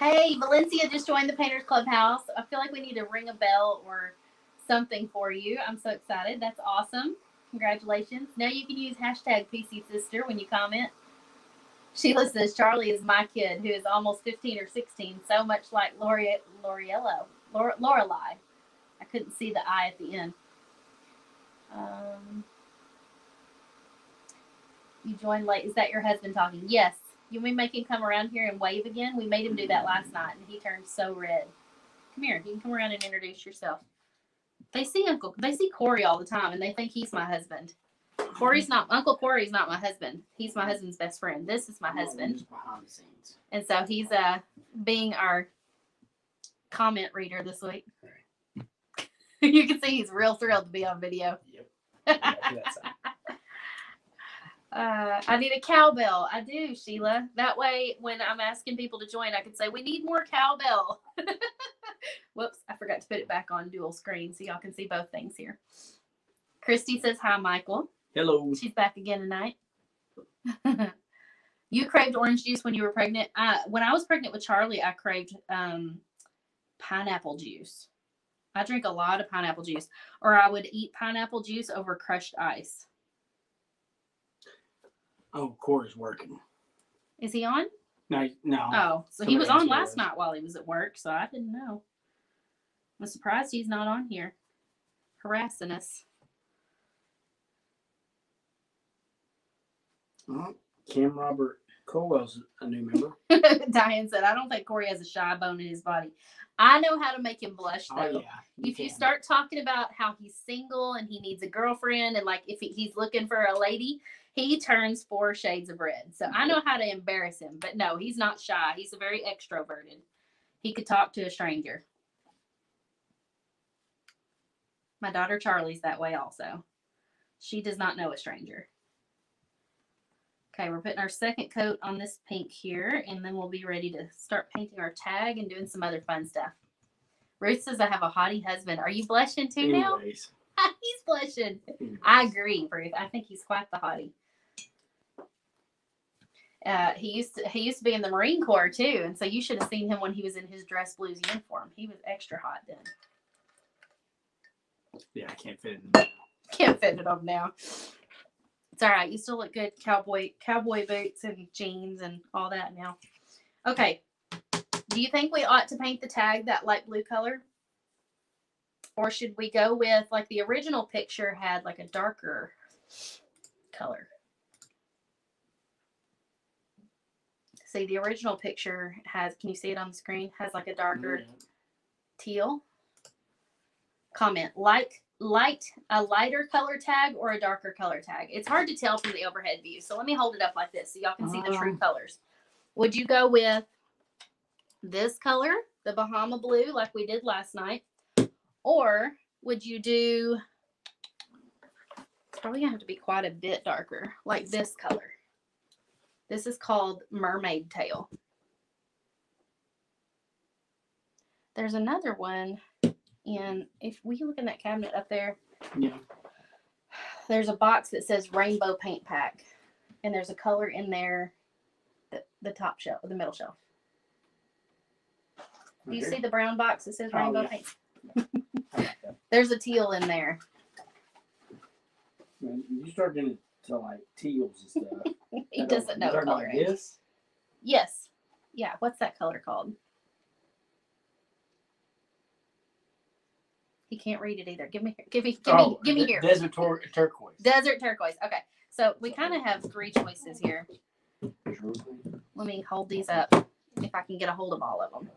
Hey, Valencia just joined the Painters Clubhouse. I feel like we need to ring a bell or something for you. I'm so excited. That's awesome. Congratulations. Now you can use hashtag PC Sister when you comment. Sheila says Charlie is my kid who is almost 15 or 16, so much like Lori, Loriello, Lore, Lorelai. I couldn't see the I at the end. Um, you joined late. Is that your husband talking? Yes. You may make him come around here and wave again. We made him do that last night, and he turned so red. Come here. You can come around and introduce yourself. They see Uncle. They see Corey all the time, and they think he's my husband. Corey's not Uncle Corey's not my husband. He's my husband's best friend. This is my husband. just behind the scenes. And so he's uh being our comment reader this week. you can see he's real thrilled to be on video. Yep. Uh, Yeah, that's it. I need a cowbell. I do, Sheila. That way, when I'm asking people to join, I can say, We need more cowbell. Whoops, I forgot to put it back on dual screen so y'all can see both things here. Christy says, Hi, Michael. Hello. She's back again tonight. you craved orange juice when you were pregnant. Uh, when I was pregnant with Charlie, I craved um, pineapple juice. I drink a lot of pineapple juice, or I would eat pineapple juice over crushed ice. Oh, Corey's working. Is he on? No, no. Oh, so he was on last was. night while he was at work, so I didn't know. I'm surprised he's not on here harassing us. Oh, Kim Robert Colwell's a new member. Diane said, I don't think Corey has a shy bone in his body. I know how to make him blush, oh, though. Oh yeah. if you start talking about how he's single and he needs a girlfriend and like if he's looking for a lady he turns four shades of red so i mm-hmm. know how to embarrass him but no he's not shy he's a very extroverted he could talk to a stranger my daughter charlie's that way also she does not know a stranger okay we're putting our second coat on this pink here and then we'll be ready to start painting our tag and doing some other fun stuff Ruth says I have a haughty husband. Are you blushing too now? He's blushing. I agree, Ruth. I think he's quite the hottie. Uh, he used to he used to be in the Marine Corps too, and so you should have seen him when he was in his dress blues uniform. He was extra hot then. Yeah, I can't fit in. Can't fit it on now. It's all right. You still look good, cowboy cowboy boots and jeans and all that now. Okay. Do you think we ought to paint the tag that light blue color? Or should we go with like the original picture had like a darker color? See, the original picture has, can you see it on the screen? Has like a darker teal. Comment like light a lighter color tag or a darker color tag. It's hard to tell from the overhead view. So let me hold it up like this so y'all can see the true Um. colors. Would you go with this color, the Bahama blue, like we did last night, or would you do? It's probably gonna have to be quite a bit darker, like this color. This is called mermaid tail. There's another one and if we look in that cabinet up there, Yeah. there's a box that says rainbow paint pack, and there's a color in there, the, the top shelf, the middle shelf. Do you Okay. see the brown box that says Oh, rainbow yeah. paint? I like that. There's a teal in there. You start getting to like teals and stuff. he doesn't know about color. Yes. Yeah. What's that color called? He can't read it either. Give me, give me, give me, Oh, give me de- here. Desert tor- turquoise. Desert turquoise. Okay. So we kind of have three choices here. Let me hold these up if I can get a hold of all of them.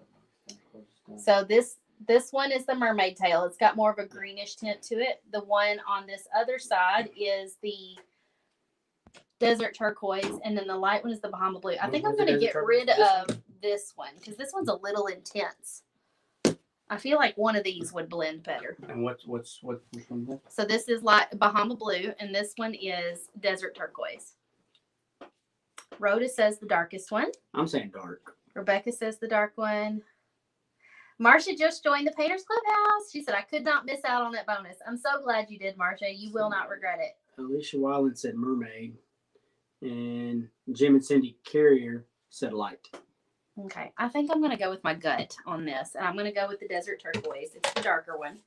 So this this one is the mermaid tail. It's got more of a greenish tint to it. The one on this other side is the desert turquoise, and then the light one is the Bahama blue. I think I'm gonna desert get rid of this one because this one's a little intense. I feel like one of these would blend better. And what's what's what which one? So this is like Bahama blue, and this one is desert turquoise. Rhoda says the darkest one. I'm saying dark. Rebecca says the dark one. Marcia just joined the Painters Clubhouse. She said, I could not miss out on that bonus. I'm so glad you did, Marcia. You will not regret it. Alicia Wyland said mermaid, and Jim and Cindy Carrier said light. Okay. I think I'm going to go with my gut on this. And I'm going to go with the Desert Turquoise. It's the darker one.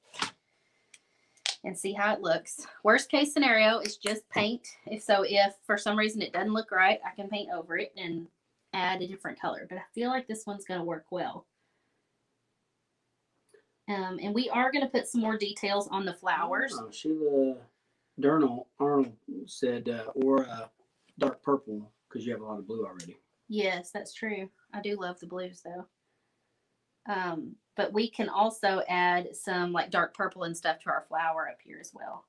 And see how it looks. Worst case scenario is just paint. If so, if for some reason it doesn't look right, I can paint over it and add a different color. But I feel like this one's going to work well. Um, and we are going to put some more details on the flowers. Oh, Sheila Durnall Arnold said, uh, or uh, dark purple because you have a lot of blue already. Yes, that's true. I do love the blues though. Um, but we can also add some like dark purple and stuff to our flower up here as well.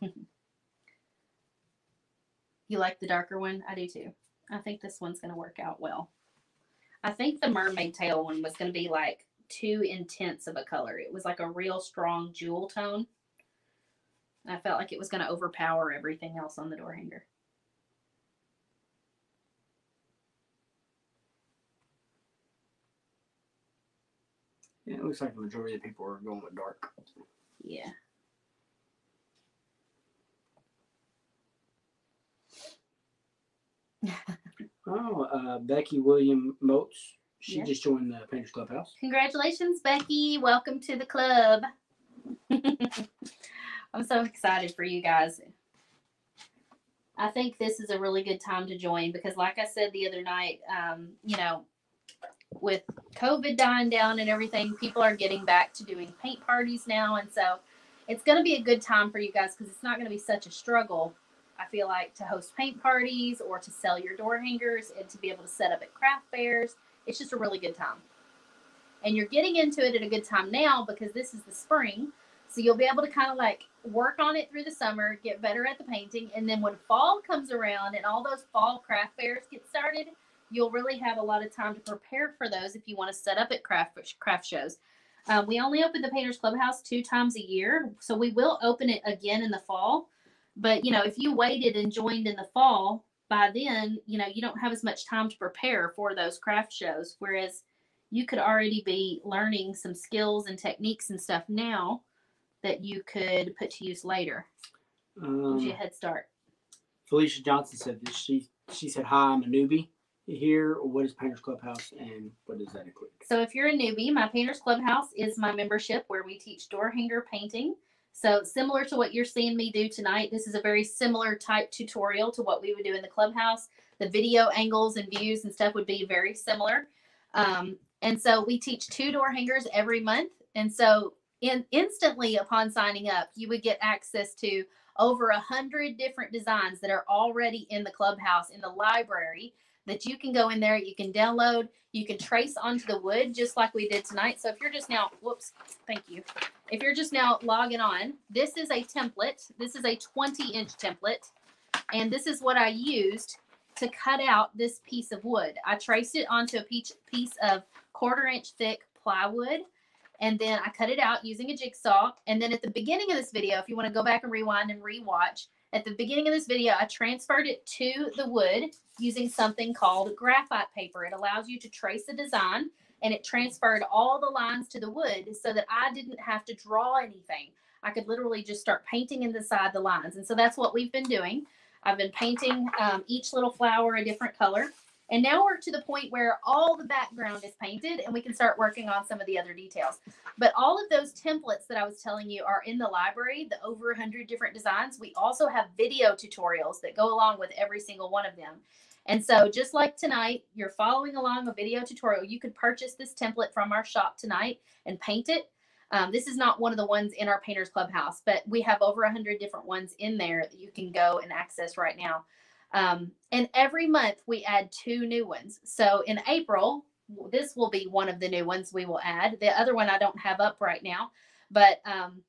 You like the darker one? I do too. I think this one's going to work out well. I think the mermaid tail one was going to be like too intense of a color. It was like a real strong jewel tone. I felt like it was going to overpower everything else on the door hanger. Yeah, it looks like the majority of people are going with dark. Yeah. Oh, uh, Becky William Moats. She Yeah. just joined the Painters Clubhouse. Congratulations, Becky. Welcome to the club. I'm so excited for you guys. I think this is a really good time to join because, like I said the other night, um, you know, with COVID dying down and everything, people are getting back to doing paint parties now. And so it's going to be a good time for you guys because it's not going to be such a struggle, I feel like, to host paint parties or to sell your door hangers and to be able to set up at craft fairs. It's just a really good time and you're getting into it at a good time now because this is the spring. So you'll be able to kind of like work on it through the summer, get better at the painting, and then when fall comes around and all those fall craft fairs get started, you'll really have a lot of time to prepare for those if you want to set up at craft craft shows. Um, we only open the Painters Clubhouse two times a year, so we will open it again in the fall. But you know, if you waited and joined in the fall, by then you know you don't have as much time to prepare for those craft shows. Whereas you could already be learning some skills and techniques and stuff now that you could put to use later. Gives you a Um, head start. Felicia Johnson said that she she said, "Hi, I'm a newbie here. What is Painters Clubhouse and what does that include?" So if you're a newbie, my Painters Clubhouse is my membership where we teach door hanger painting. So similar to what you're seeing me do tonight, this is a very similar type tutorial to what we would do in the clubhouse. The video angles and views and stuff would be very similar. Um, and so we teach two door hangers every month. And so in instantly upon signing up, you would get access to over a hundred different designs that are already in the clubhouse in the library that you can go in there, you can download, you can trace onto the wood just like we did tonight. So if you're just now, whoops, thank you. If you're just now logging on, this is a template. This is a 20 inch template. And this is what I used to cut out this piece of wood. I traced it onto a piece, piece of quarter inch thick plywood. And then I cut it out using a jigsaw. And then at the beginning of this video, if you want to go back and rewind and rewatch, at the beginning of this video, I transferred it to the wood using something called graphite paper. It allows you to trace a design and it transferred all the lines to the wood so that I didn't have to draw anything. I could literally just start painting inside the lines. And so that's what we've been doing. I've been painting um, each little flower a different color. And now we're to the point where all the background is painted and we can start working on some of the other details. But all of those templates that I was telling you are in the library, the over 100 different designs. We also have video tutorials that go along with every single one of them. And so, just like tonight, you're following along a video tutorial. You could purchase this template from our shop tonight and paint it. Um, this is not one of the ones in our Painters Clubhouse, but we have over 100 different ones in there that you can go and access right now. Um, and every month we add two new ones. So in April, this will be one of the new ones we will add. The other one I don't have up right now, but um,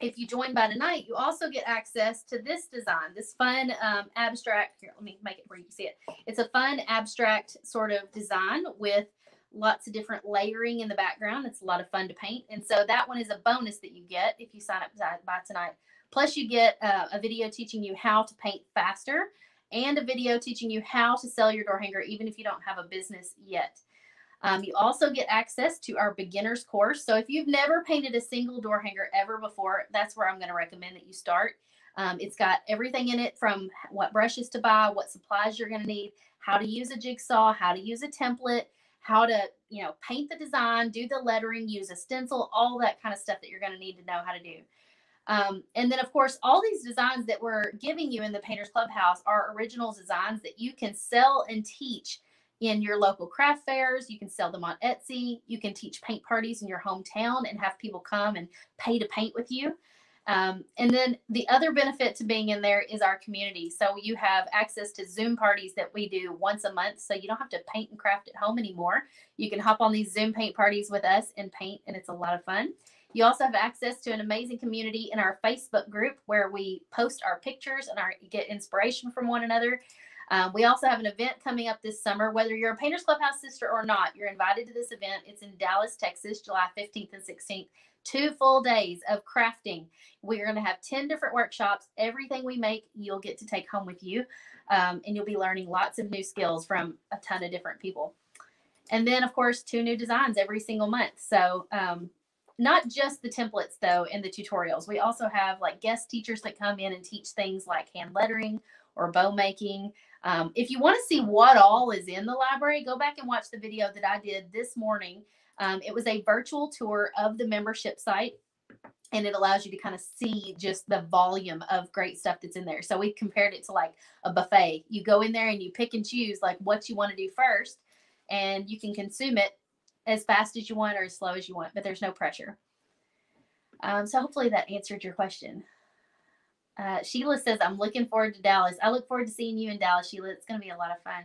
if you join by tonight, you also get access to this design, this fun um, abstract. Here, let me make it where you can see it. It's a fun abstract sort of design with lots of different layering in the background. It's a lot of fun to paint. And so that one is a bonus that you get if you sign up by- tonight. Plus, you get uh, a video teaching you how to paint faster and a video teaching you how to sell your door hanger, even if you don't have a business yet. Um, you also get access to our beginners course. So if you've never painted a single door hanger ever before, that's where I'm going to recommend that you start. Um, it's got everything in it from what brushes to buy, what supplies you're going to need, how to use a jigsaw, how to use a template, how to you know paint the design, do the lettering, use a stencil, all that kind of stuff that you're going to need to know how to do. Um, and then, of course, all these designs that we're giving you in the Painters Clubhouse are original designs that you can sell and teach in your local craft fairs. You can sell them on Etsy. You can teach paint parties in your hometown and have people come and pay to paint with you. Um, and then the other benefit to being in there is our community. So you have access to Zoom parties that we do once a month. So you don't have to paint and craft at home anymore. You can hop on these Zoom paint parties with us and paint, and it's a lot of fun. You also have access to an amazing community in our Facebook group where we post our pictures and our get inspiration from one another. Um, we also have an event coming up this summer. Whether you're a Painters Clubhouse sister or not, you're invited to this event. It's in Dallas, Texas, July 15th and 16th. Two full days of crafting. We're going to have 10 different workshops. Everything we make, you'll get to take home with you. Um, and you'll be learning lots of new skills from a ton of different people. And then, of course, two new designs every single month. So, um, not just the templates though in the tutorials. We also have like guest teachers that come in and teach things like hand lettering or bow making. Um, if you want to see what all is in the library, go back and watch the video that I did this morning. Um, it was a virtual tour of the membership site and it allows you to kind of see just the volume of great stuff that's in there. So we compared it to like a buffet. You go in there and you pick and choose like what you want to do first, and you can consume it as fast as you want or as slow as you want, but there's no pressure. Um, so hopefully that answered your question. Uh, Sheila says, I'm looking forward to Dallas. I look forward to seeing you in Dallas, Sheila. It's going to be a lot of fun.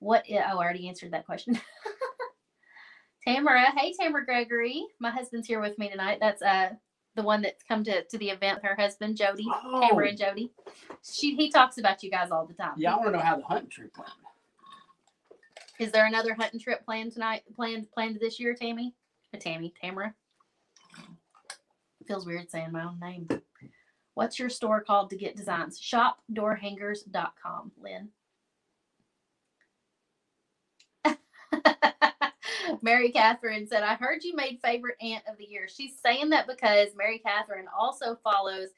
What? I- oh, I already answered that question. Tamara, hey Tamara Gregory, my husband's here with me tonight. That's uh the one that's come to, to the event. Her husband Jody, Oh, Tamara and Jody. She he talks about you guys all the time. yeah, I want to know how the hunting trip went. Is there another hunting trip planned tonight? Planned planned this year, Tammy? A Tammy, Tamara. Feels weird saying my own name. What's your store called to get designs? Shopdoorhangers.com, Lynn. Mary Catherine said, I heard you made favorite aunt of the year. She's saying that because Mary Catherine also follows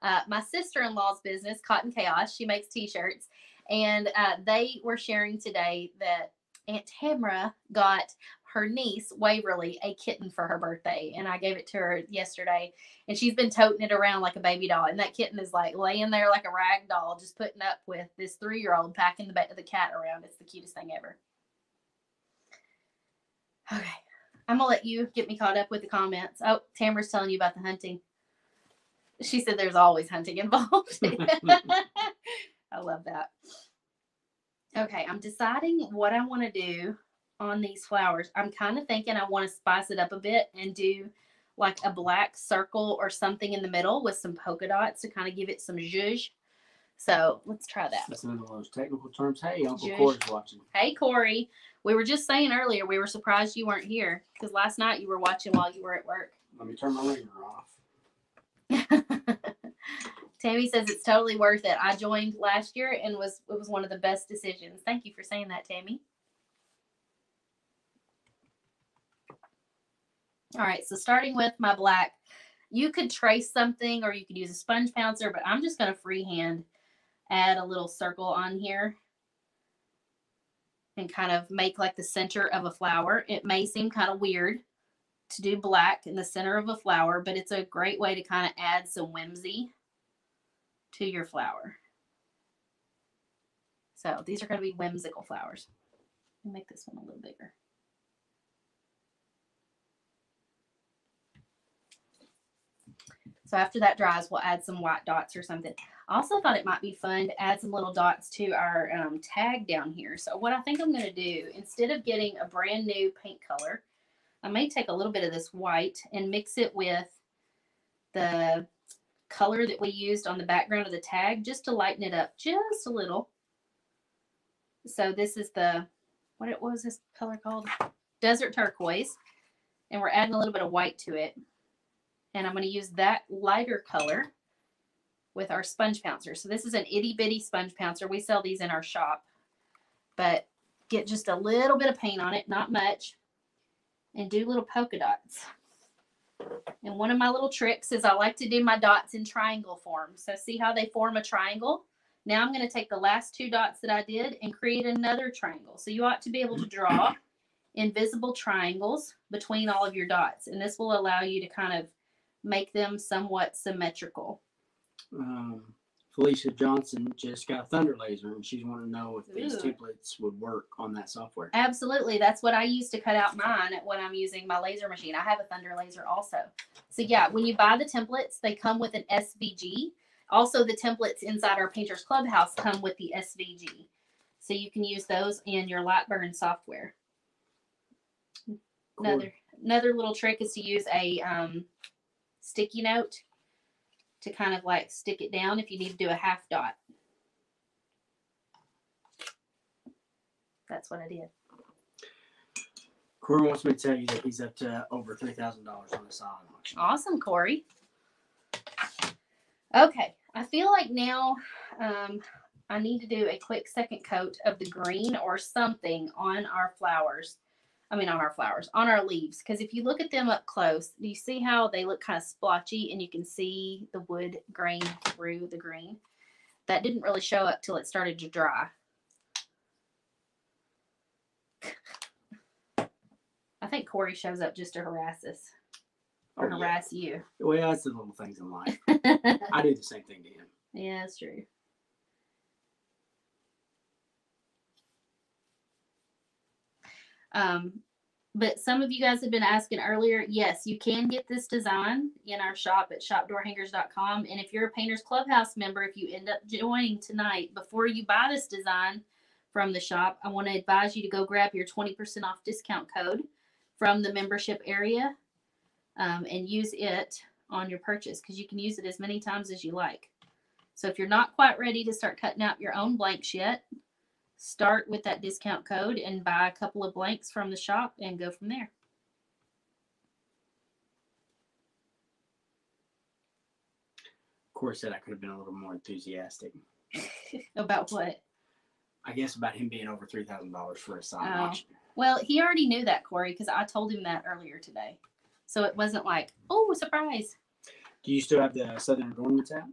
uh, my sister in law's business, Cotton Chaos. She makes t shirts. And uh, they were sharing today that Aunt Tamara got her niece, Waverly, a kitten for her birthday. And I gave it to her yesterday. And she's been toting it around like a baby doll. And that kitten is like laying there like a rag doll, just putting up with this three year old packing the, ba- the cat around. It's the cutest thing ever. Okay. I'm gonna let you get me caught up with the comments. Oh, Tamara's telling you about the hunting. She said there's always hunting involved. I love that. Okay, I'm deciding what I want to do on these flowers. I'm kind of thinking I want to spice it up a bit and do like a black circle or something in the middle with some polka dots to kind of give it some zhuzh. So let's try that. That's another one of those technical terms. Hey, Uncle Jewish. Corey's watching. Hey, Corey. We were just saying earlier we were surprised you weren't here because last night you were watching while you were at work. Let me turn my ringer off. Tammy says it's totally worth it. I joined last year and was it was one of the best decisions. Thank you for saying that, Tammy. All right, so starting with my black, you could trace something or you could use a sponge pouncer, but I'm just going to freehand add a little circle on here and kind of make like the center of a flower. It may seem kind of weird to do black in the center of a flower, but it's a great way to kind of add some whimsy to your flower. So these are going to be whimsical flowers. Make this one a little bigger. So after that dries, we'll add some white dots or something. I also thought it might be fun to add some little dots to our um, tag down here. So what I think I'm going to do, instead of getting a brand new paint color, I may take a little bit of this white and mix it with the color that we used on the background of the tag just to lighten it up just a little. So this is the, what it was this color called? Desert turquoise. And we're adding a little bit of white to it. And I'm going to use that lighter color with our sponge pouncer. So this is an itty bitty sponge pouncer. We sell these in our shop, but get just a little bit of paint on it, not much, and do little polka dots. And one of my little tricks is I like to do my dots in triangle form. So see how they form a triangle? Now I'm going to take the last two dots that I did and create another triangle. So you ought to be able to draw invisible triangles between all of your dots. And this will allow you to kind of make them somewhat symmetrical. Um, Felicia Johnson just got a Thunder Laser, and she's wanting to know if these Ooh. templates would work on that software. Absolutely. That's what I use to cut out mine when I'm using my laser machine. I have a Thunder laser also. So yeah, when you buy the templates, they come with an SVG. Also, the templates inside our Painters Clubhouse come with the SVG. So you can use those in your Lightburn software. Corey, Another another little trick is to use a um, sticky note to kind of like stick it down if you need to do a half dot. That's what I did. Corey wants me to tell you that he's up to over three thousand dollars on the silent auction. Awesome, Corey. Okay, I feel like now um, I need to do a quick second coat of the green or something on our flowers. I mean, on our flowers, on our leaves. Because if you look at them up close, do you see how they look kind of splotchy and you can see the wood grain through the green? That didn't really show up till it started to dry. I think Corey shows up just to harass us or harass you. Well, that's the little things in life. I do the same thing to him. Yeah, that's true. Um, but some of you guys have been asking earlier. Yes, you can get this design in our shop at shopdoorhangers.com. And if you're a Painters Clubhouse member, if you end up joining tonight, before you buy this design from the shop, I want to advise you to go grab your 20% off discount code from the membership area um, and use it on your purchase because you can use it as many times as you like. So if you're not quite ready to start cutting out your own blanks yet, start with that discount code and buy a couple of blanks from the shop and go from there. Corey said I could have been a little more enthusiastic. About what? I guess about him being over three thousand dollars for a silent Oh. auction. Well, he already knew that, Corey, because I told him that earlier today. So it wasn't like, oh, surprise. Do you still have the Southern Adoornments app?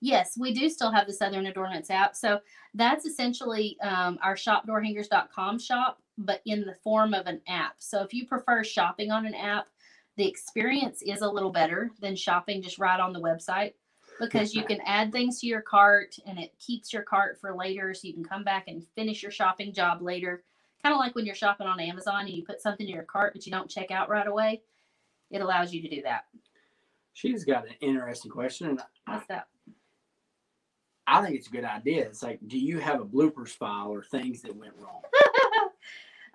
Yes, we do still have the Southern Adoornments app. So that's essentially um, our shopdoorhangers.com shop, but in the form of an app. So if you prefer shopping on an app, the experience is a little better than shopping just right on the website because you can add things to your cart and it keeps your cart for later so you can come back and finish your shopping job later. Kind of like when you're shopping on Amazon and you put something in your cart but you don't check out right away. It allows you to do that. She's got an interesting question, and What's that? I think it's a good idea. It's like, do you have a bloopers file or things that went wrong?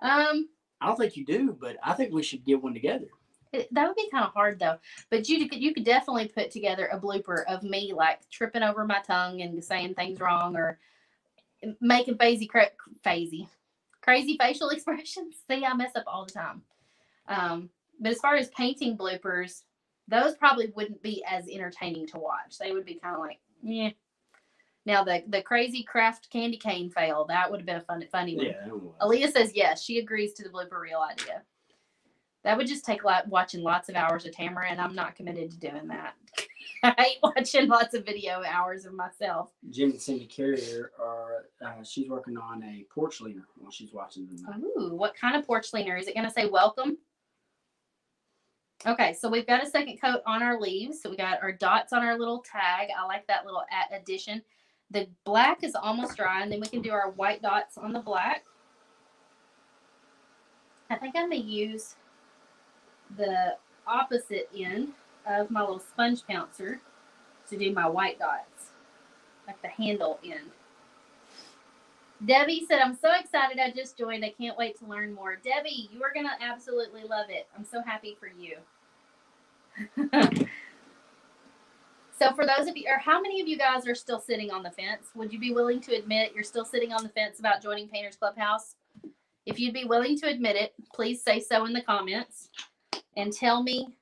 um, I don't think you do, but I think we should get one together. It, that would be kind of hard though. But you could you could definitely put together a blooper of me like tripping over my tongue and saying things wrong or making cra- crazy crazy facial expressions. See, I mess up all the time. Um, but as far as painting bloopers, those probably wouldn't be as entertaining to watch. They would be kind of like, yeah. Now the the crazy craft candy cane fail that would have been a fun funny one. Yeah. Aaliyah says yes. She agrees to the blooper reel idea. That would just take lot watching lots of hours of Tamara, and I'm not committed to doing that. I hate watching lots of video hours of myself. Jim and Cindy Carrier are. Uh, she's working on a porch leaner while she's watching tonight. Ooh, what kind of porch leaner? Is it going to say welcome? Okay, so we've got a second coat on our leaves. So we got our dots on our little tag. I like that little addition. The black is almost dry, and then we can do our white dots on the black. I think I'm going to use the opposite end of my little sponge pouncer to do my white dots, like the handle end. Debbie said, I'm so excited I just joined. I can't wait to learn more. Debbie, you are going to absolutely love it. I'm so happy for you. so, for those of you, or how many of you guys are still sitting on the fence? Would you be willing to admit you're still sitting on the fence about joining Painters Clubhouse? If you'd be willing to admit it, please say so in the comments and tell me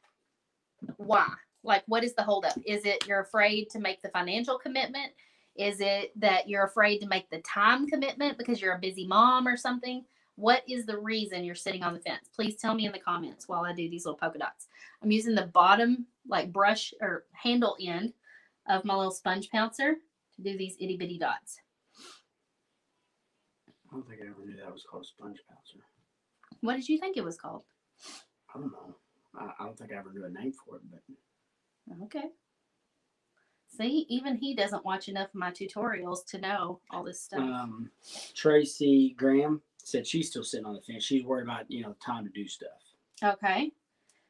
why. Like, what is the holdup? Is it you're afraid to make the financial commitment? Is it that you're afraid to make the time commitment because you're a busy mom or something? What is the reason you're sitting on the fence? Please tell me in the comments while I do these little polka dots. I'm using the bottom, like brush or handle end of my little sponge pouncer to do these itty bitty dots. I don't think I ever knew that was called sponge pouncer. What did you think it was called? I don't know. I, I don't think I ever knew a name for it, but Okay. See, even he doesn't watch enough of my tutorials to know all this stuff. um, Tracy Graham said she's still sitting on the fence. She's worried about you know time to do stuff. Okay.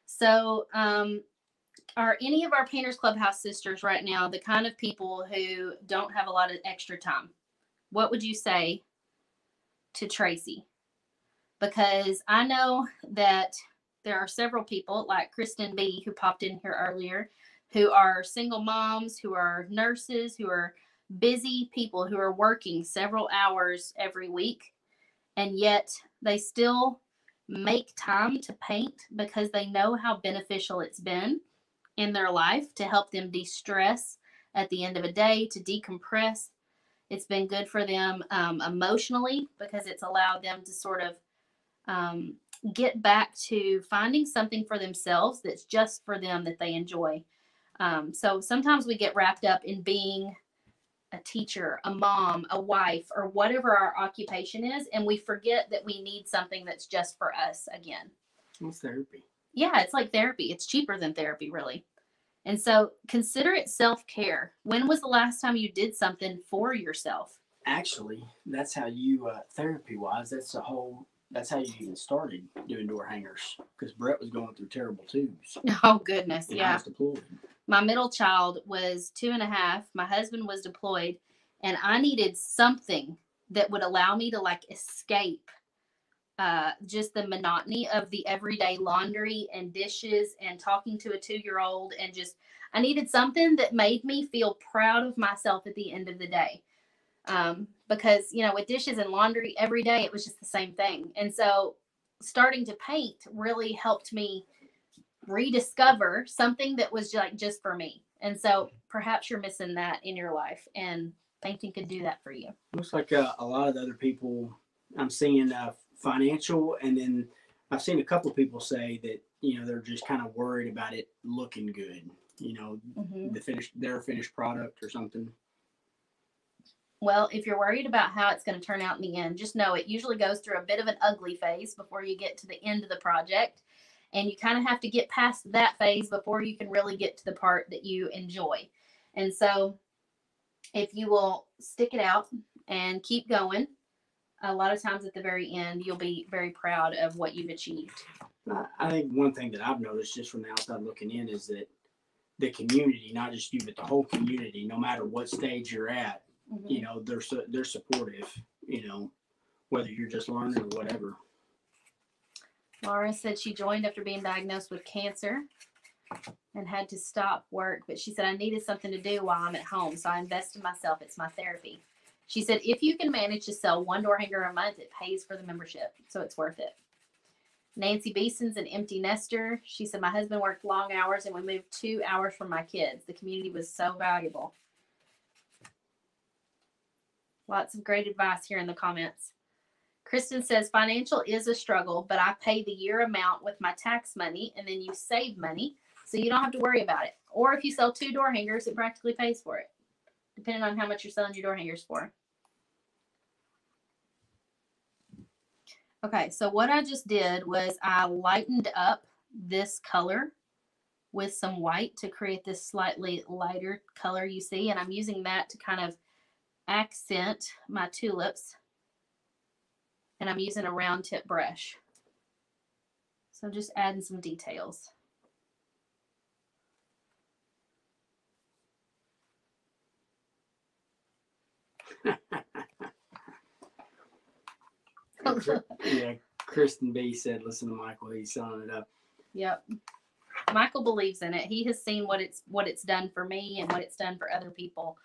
So, um, are any of our Painters Clubhouse sisters right now the kind of people who don't have a lot of extra time? What would you say to Tracy? Because I know that there are several people like Kristen B, who popped in here earlier, who are single moms, who are nurses, who are busy people who are working several hours every week, and yet they still make time to paint because they know how beneficial it's been in their life to help them de stress at the end of a day, to decompress. It's been good for them um, emotionally because it's allowed them to sort of um, get back to finding something for themselves that's just for them that they enjoy. Um, so sometimes we get wrapped up in being a teacher, a mom, a wife, or whatever our occupation is, and we forget that we need something that's just for us again. It's therapy. Yeah, it's like therapy. It's cheaper than therapy, really. And so consider it self care. When was the last time you did something for yourself? Actually, that's how you uh, therapy wise. That's the whole. That's how you even started doing door hangers because Brett was going through terrible twos. Oh, goodness. Yeah. My middle child was two and a half. My husband was deployed, and I needed something that would allow me to like escape uh, just the monotony of the everyday laundry and dishes and talking to a two year old. And just, I needed something that made me feel proud of myself at the end of the day. Um, because, you know, with dishes and laundry every day, it was just the same thing. And so starting to paint really helped me rediscover something that was like just for me. And so perhaps you're missing that in your life, and painting could do that for you. Looks like uh, a lot of the other people I'm seeing uh, financial, and then I've seen a couple of people say that you know they're just kind of worried about it looking good. You know, Mm-hmm. the finished their finished product or something. Well, if you're worried about how it's going to turn out in the end, just know it usually goes through a bit of an ugly phase before you get to the end of the project. And you kind of have to get past that phase before you can really get to the part that you enjoy. And so, if you will stick it out and keep going, a lot of times at the very end, you'll be very proud of what you've achieved. I- I think one thing that I've noticed just from the outside looking in is that the community, not just you, but the whole community, no matter what stage you're at, Mhm. you know, they're they're supportive. You know, whether you're just learning or whatever. Laura said she joined after being diagnosed with cancer and had to stop work, but she said I needed something to do while I'm at home, so I invest in myself. It's my therapy. She said if you can manage to sell one door hanger a month, it pays for the membership, so it's worth it. Nancy Beeson's an empty nester. She said my husband worked long hours and we moved two hours from my kids. The community was so valuable. Lots of great advice here in the comments. Kristen says financial is a struggle, but I pay the year amount with my tax money and then you save money so you don't have to worry about it. Or if you sell two door hangers, it practically pays for it, depending on how much you're selling your door hangers for. Okay, so what I just did was I lightened up this color with some white to create this slightly lighter color you see, and I'm using that to kind of accent my tulips and I'm using a round tip brush. So I'm just adding some details. yeah, Kristen B said, "Listen to Michael. He's selling it up." Yep. Michael believes in it. He has seen what it's what it's done for me and what it's done for other people.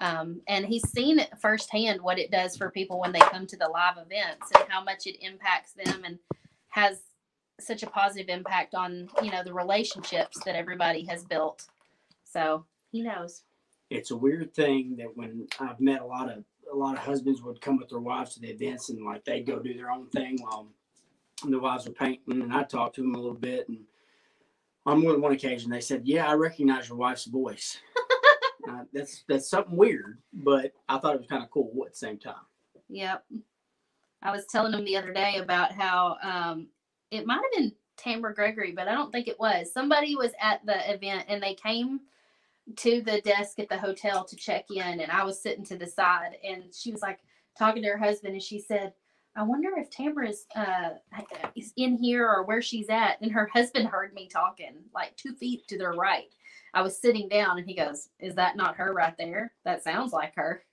Um, and he's seen it firsthand what it does for people when they come to the live events and how much it impacts them and has such a positive impact on you know the relationships that everybody has built. So he knows. It's a weird thing that when I've met a lot of a lot of husbands would come with their wives to the events and like they'd go do their own thing while the wives were painting, and I talked to them a little bit and. On more than one occasion, they said, "Yeah, I recognize your wife's voice." Uh, that's that's something weird, but I thought it was kind of cool at the same time. Yep. I was telling him the other day about how um, it might have been Tamara Gregory, but I don't think it was. Somebody was at the event and they came to the desk at the hotel to check in, and I was sitting to the side, and she was like talking to her husband, and she said, "I wonder if Tamara's uh, is in here or where she's at." And her husband heard me talking like two feet to their right. I was sitting down, and he goes, "Is that not her right there? That sounds like her."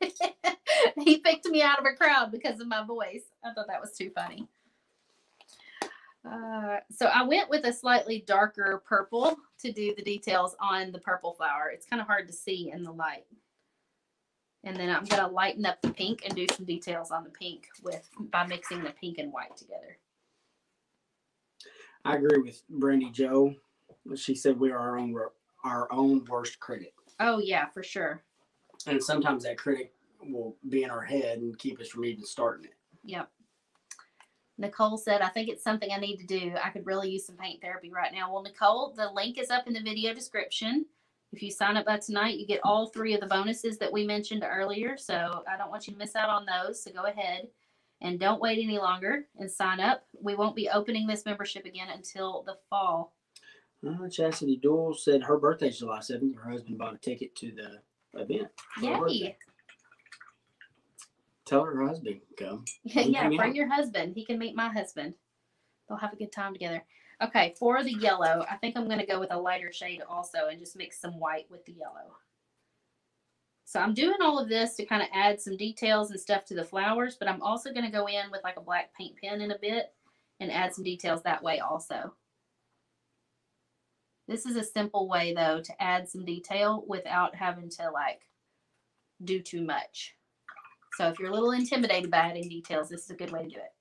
he picked me out of a crowd because of my voice. I thought that was too funny. Uh, so I went with a slightly darker purple to do the details on the purple flower. It's kind of hard to see in the light. And then I'm gonna lighten up the pink and do some details on the pink with by mixing the pink and white together. I agree with Brandy Joe. She said we are our own our own worst critic, Oh yeah, for sure. and sometimes that critic will be in our head and keep us from even starting it. Yep. Nicole said, I think it's something I need to do. I could really use some paint therapy right now. Well, Nicole, the link is up in the video description. If you sign up by tonight, you get all three of the bonuses that we mentioned earlier. So I don't want you to miss out on those. So go ahead and don't wait any longer and sign up. We won't be opening this membership again until the fall. Uh, Chastity Doyle said her birthday's July 7th. Her husband bought a ticket to the event. her. Yay. Tell her husband can come. Yeah, We yeah, hang bring out. your husband. He can meet my husband. They'll have a good time together. Okay, for the yellow, I think I'm going to go with a lighter shade also and just mix some white with the yellow. So I'm doing all of this to kind of add some details and stuff to the flowers, but I'm also going to go in with like a black paint pen in a bit and add some details that way also. This is a simple way though to add some detail without having to like do too much. So if you're a little intimidated by adding details, this is a good way to do it.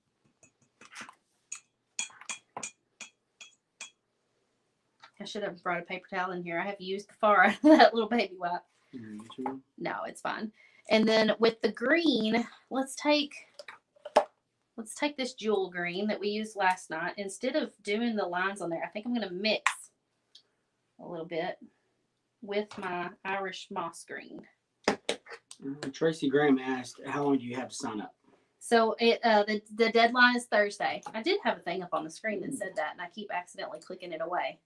I should have brought a paper towel in here. I have used the far out of that little baby wipe. No, it's fine. And then with the green, let's take let's take this jewel green that we used last night. Instead of doing the lines on there, I think I'm gonna mix a little bit with my Irish moss green. Uh, Tracy Graham asked, "How long do you have to sign up?" So it uh the, the deadline is Thursday. I did have a thing up on the screen that said that and I keep accidentally clicking it away.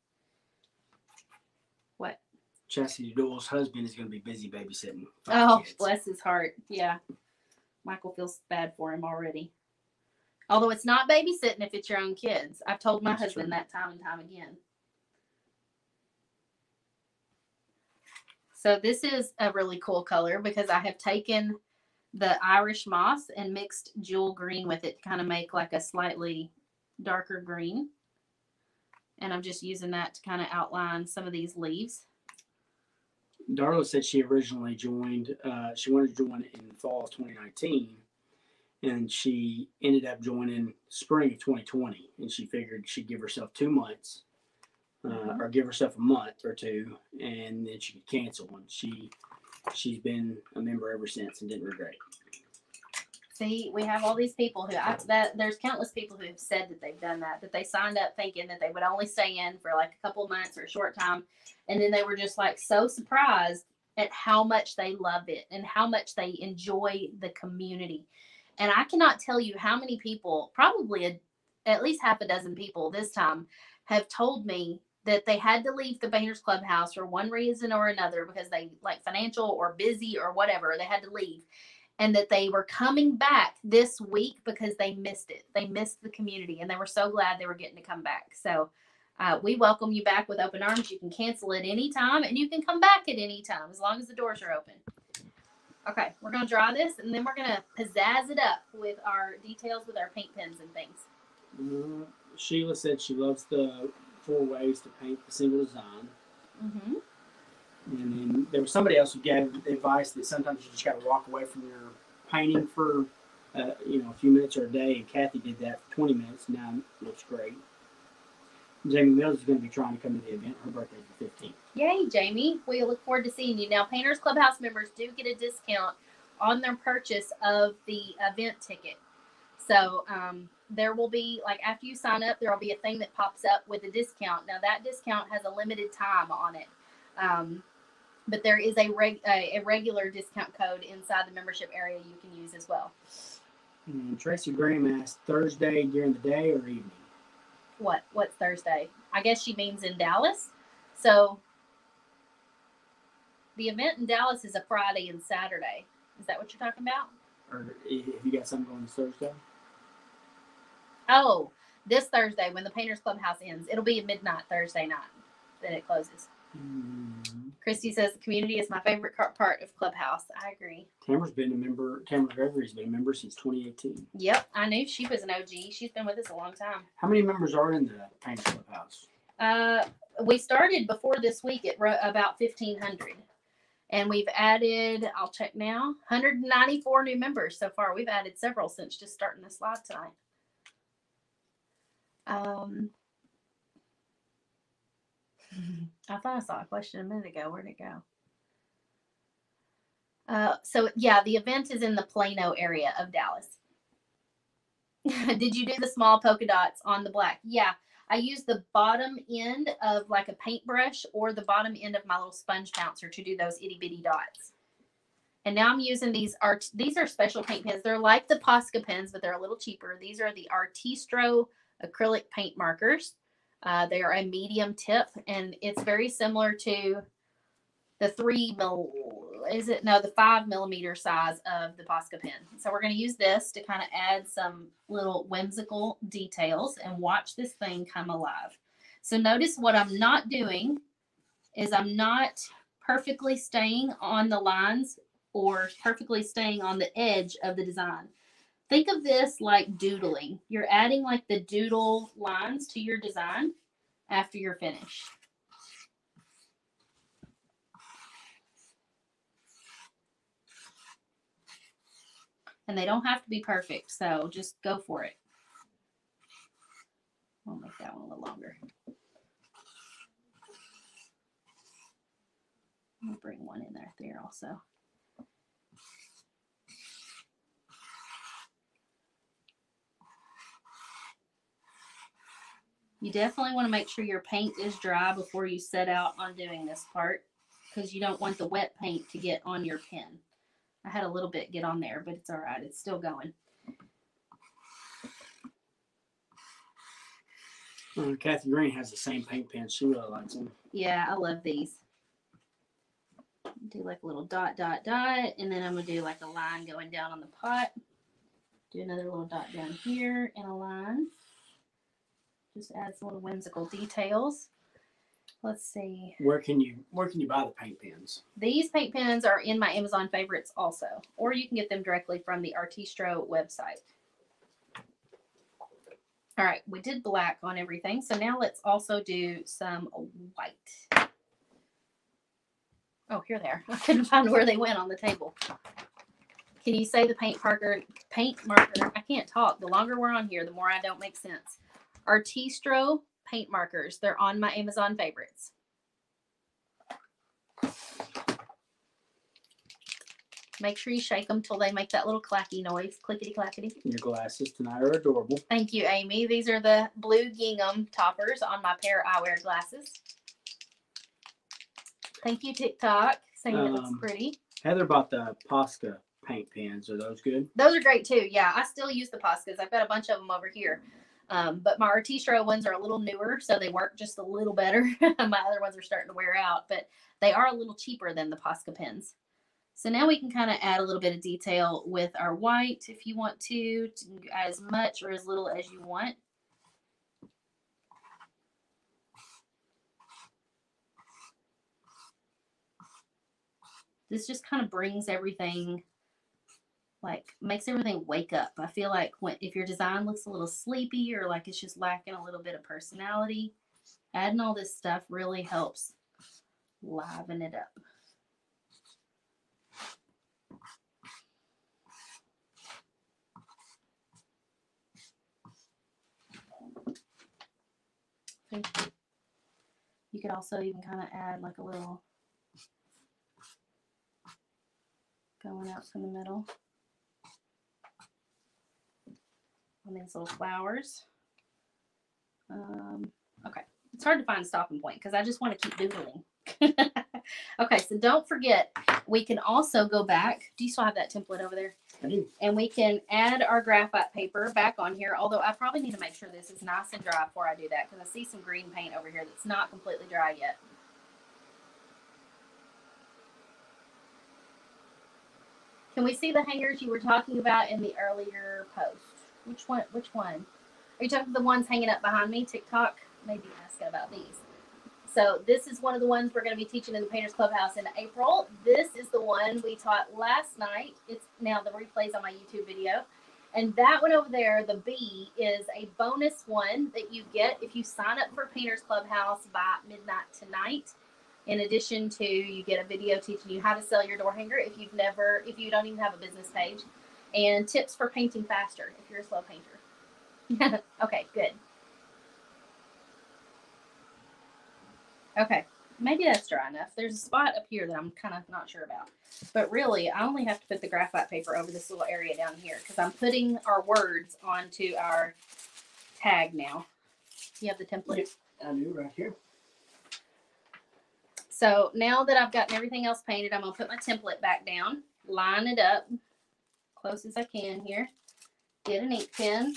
What? Chastity Doyle's husband is going to be busy babysitting. Oh, kids. bless his heart. Yeah. Michael feels bad for him already. Although it's not babysitting if it's your own kids. I've told my That's husband true. that time and time again. So this is a really cool color because I have taken the Irish moss and mixed jewel green with it to kind of make like a slightly darker green. And I'm just using that to kind of outline some of these leaves. Darla said she originally joined. Uh, she wanted to join in fall of 2019, and she ended up joining spring of 2020. And she figured she'd give herself two months, uh, Mhm. or give herself a month or two, and then she could cancel. And she she's been a member ever since and didn't regret it. See, we have all these people who I, that there's countless people who have said that they've done that, that they signed up thinking that they would only stay in for like a couple of months or a short time, and then they were just like so surprised at how much they love it and how much they enjoy the community. And I cannot tell you how many people, probably a, at least half a dozen people this time, have told me that they had to leave the Painters Clubhouse for one reason or another because they like financial or busy or whatever, they had to leave and that they were coming back this week because they missed it. They missed the community and they were so glad they were getting to come back. So uh, we welcome you back with open arms. You can cancel at any time and you can come back at any time as long as the doors are open. Okay, we're going to draw this and then we're going to pizzazz it up with our details with our paint pens and things. Uh, Sheila said she loves the four ways to paint the single design. Mm-hmm. And then there was somebody else who gave advice that sometimes you just got to walk away from your painting for, uh, you know, a few minutes or a day. And Kathy did that for 20 minutes. Now it looks great. Jamie Mills is going to be trying to come to the event. Her birthday's the 15th. Yay, Jamie. We look forward to seeing you. Now, Painters Clubhouse members do get a discount on their purchase of the event ticket. So um, there will be, like, after you sign up, there will be a thing that pops up with a discount. Now, that discount has a limited time on it. Um, but there is a, reg- a, a regular discount code inside the membership area you can use as well. And Tracy Graham asked Thursday during the day or evening. What? What's Thursday? I guess she means in Dallas. So the event in Dallas is a Friday and Saturday. Is that what you're talking about? Or if you got something going this Thursday. Oh, this Thursday when the Painters Clubhouse ends, it'll be at midnight Thursday night that it closes. Mm, Christy says the community is my favorite part of Clubhouse. I agree. Tamara's been a member. Tamara Gregory's been a member since 2018. Yep, I knew she was an OG. She's been with us a long time. How many members are in the Painters Clubhouse? Uh, we started before this week at ro- about 1,500. And we've added, I'll check now, 194 new members so far. We've added several since just starting this live tonight. Um, I thought I saw a question a minute ago. Where'd it go? Uh, so yeah, the event is in the Plano area of Dallas. Did you do the small polka dots on the black? Yeah, I use the bottom end of like a paintbrush or the bottom end of my little sponge pouncer to do those itty bitty dots. And now I'm using these art. These are special paint pens. They're like the Posca pens, but they're a little cheaper. These are the Artistro acrylic paint markers. Uh, they are a medium tip, and it's very similar to the three mil. Is it no the five millimeter size of the Posca pen? So we're going to use this to kind of add some little whimsical details and watch this thing come alive. So notice what I'm not doing is I'm not perfectly staying on the lines or perfectly staying on the edge of the design. Think of this like doodling. You're adding like the doodle lines to your design after you're finished. And they don't have to be perfect, so just go for it. I'll make that one a little longer. I'll bring one in there there also. You definitely want to make sure your paint is dry before you set out on doing this part because you don't want the wet paint to get on your pen. I had a little bit get on there, but it's all right. It's still going. Kathy Green has the same paint pen. She really likes them. Yeah, I love these. Do like a little dot, dot, dot, and then I'm gonna do like a line going down on the pot. Do another little dot down here and a line. Just add some little whimsical details. Let's see. Where can you Where can you buy the paint pens? These paint pens are in my Amazon favorites also, or you can get them directly from the Artistro website. All right, we did black on everything, so now let's also do some white. Oh, here they are. I couldn't find where they went on the table. Can you say the paint marker? Paint marker. I can't talk. The longer we're on here, the more I don't make sense. Artistro paint markers. They're on my Amazon favorites. Make sure you shake them till they make that little clacky noise, clickety clackety. Your glasses tonight are adorable. Thank you, Amy. These are the blue gingham toppers on my pair of eyewear glasses. Thank you, TikTok, saying it looks Um, pretty. Heather bought the Posca paint pens. Are those good? Those are great too. Yeah, I still use the Poscas. I've got a bunch of them over here. Um, but my Artistro ones are a little newer, so they work just a little better. my other ones are starting to wear out, but they are a little cheaper than the Posca pens. So now we can kind of add a little bit of detail with our white if you want to, to as much or as little as you want. This just kind of brings everything like makes everything wake up. I feel like when if your design looks a little sleepy or like it's just lacking a little bit of personality, adding all this stuff really helps liven it up. You. Could also even kind of add like a little going out from the middle on these little flowers. Um, okay, it's hard to find a stopping point because I just want to keep doodling. okay, so don't forget, we can also go back. Do you still have that template over there? I do. And we can add our graphite paper back on here, although I probably need to make sure this is nice and dry before I do that because I see some green paint over here that's not completely dry yet. Can we see the hangers you were talking about in the earlier post? Which one? Which one? Are you talking the ones hanging up behind me? TikTok? Maybe ask about these. So this is one of the ones we're going to be teaching in the Painters Clubhouse in April. This is the one we taught last night. It's now the replays on my YouTube video. And that one over there, the B, is a bonus one that you get if you sign up for Painters Clubhouse by midnight tonight. In addition to, you get a video teaching you how to sell your door hanger if you've never, if you don't even have a business page, and tips for painting faster if you're a slow painter. okay, good. Okay, maybe that's dry enough. There's a spot up here that I'm kind of not sure about. But really, I only have to put the graphite paper over this little area down here because I'm putting our words onto our tag now. You have the template? I do right here. So now that I've gotten everything else painted, I'm gonna put my template back down, line it up close as I can here. Get an ink pen.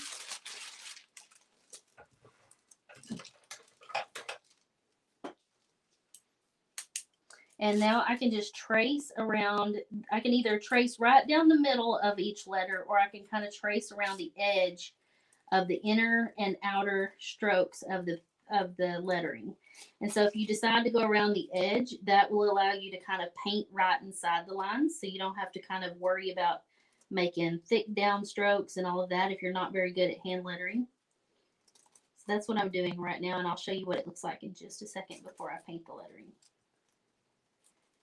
And now I can just trace around, I can either trace right down the middle of each letter or I can kind of trace around the edge of the inner and outer strokes of the of the lettering. And so if you decide to go around the edge, that will allow you to kind of paint right inside the lines. So you don't have to kind of worry about making thick down strokes and all of that if you're not very good at hand lettering. So that's what I'm doing right now. And I'll show you what it looks like in just a second before I paint the lettering.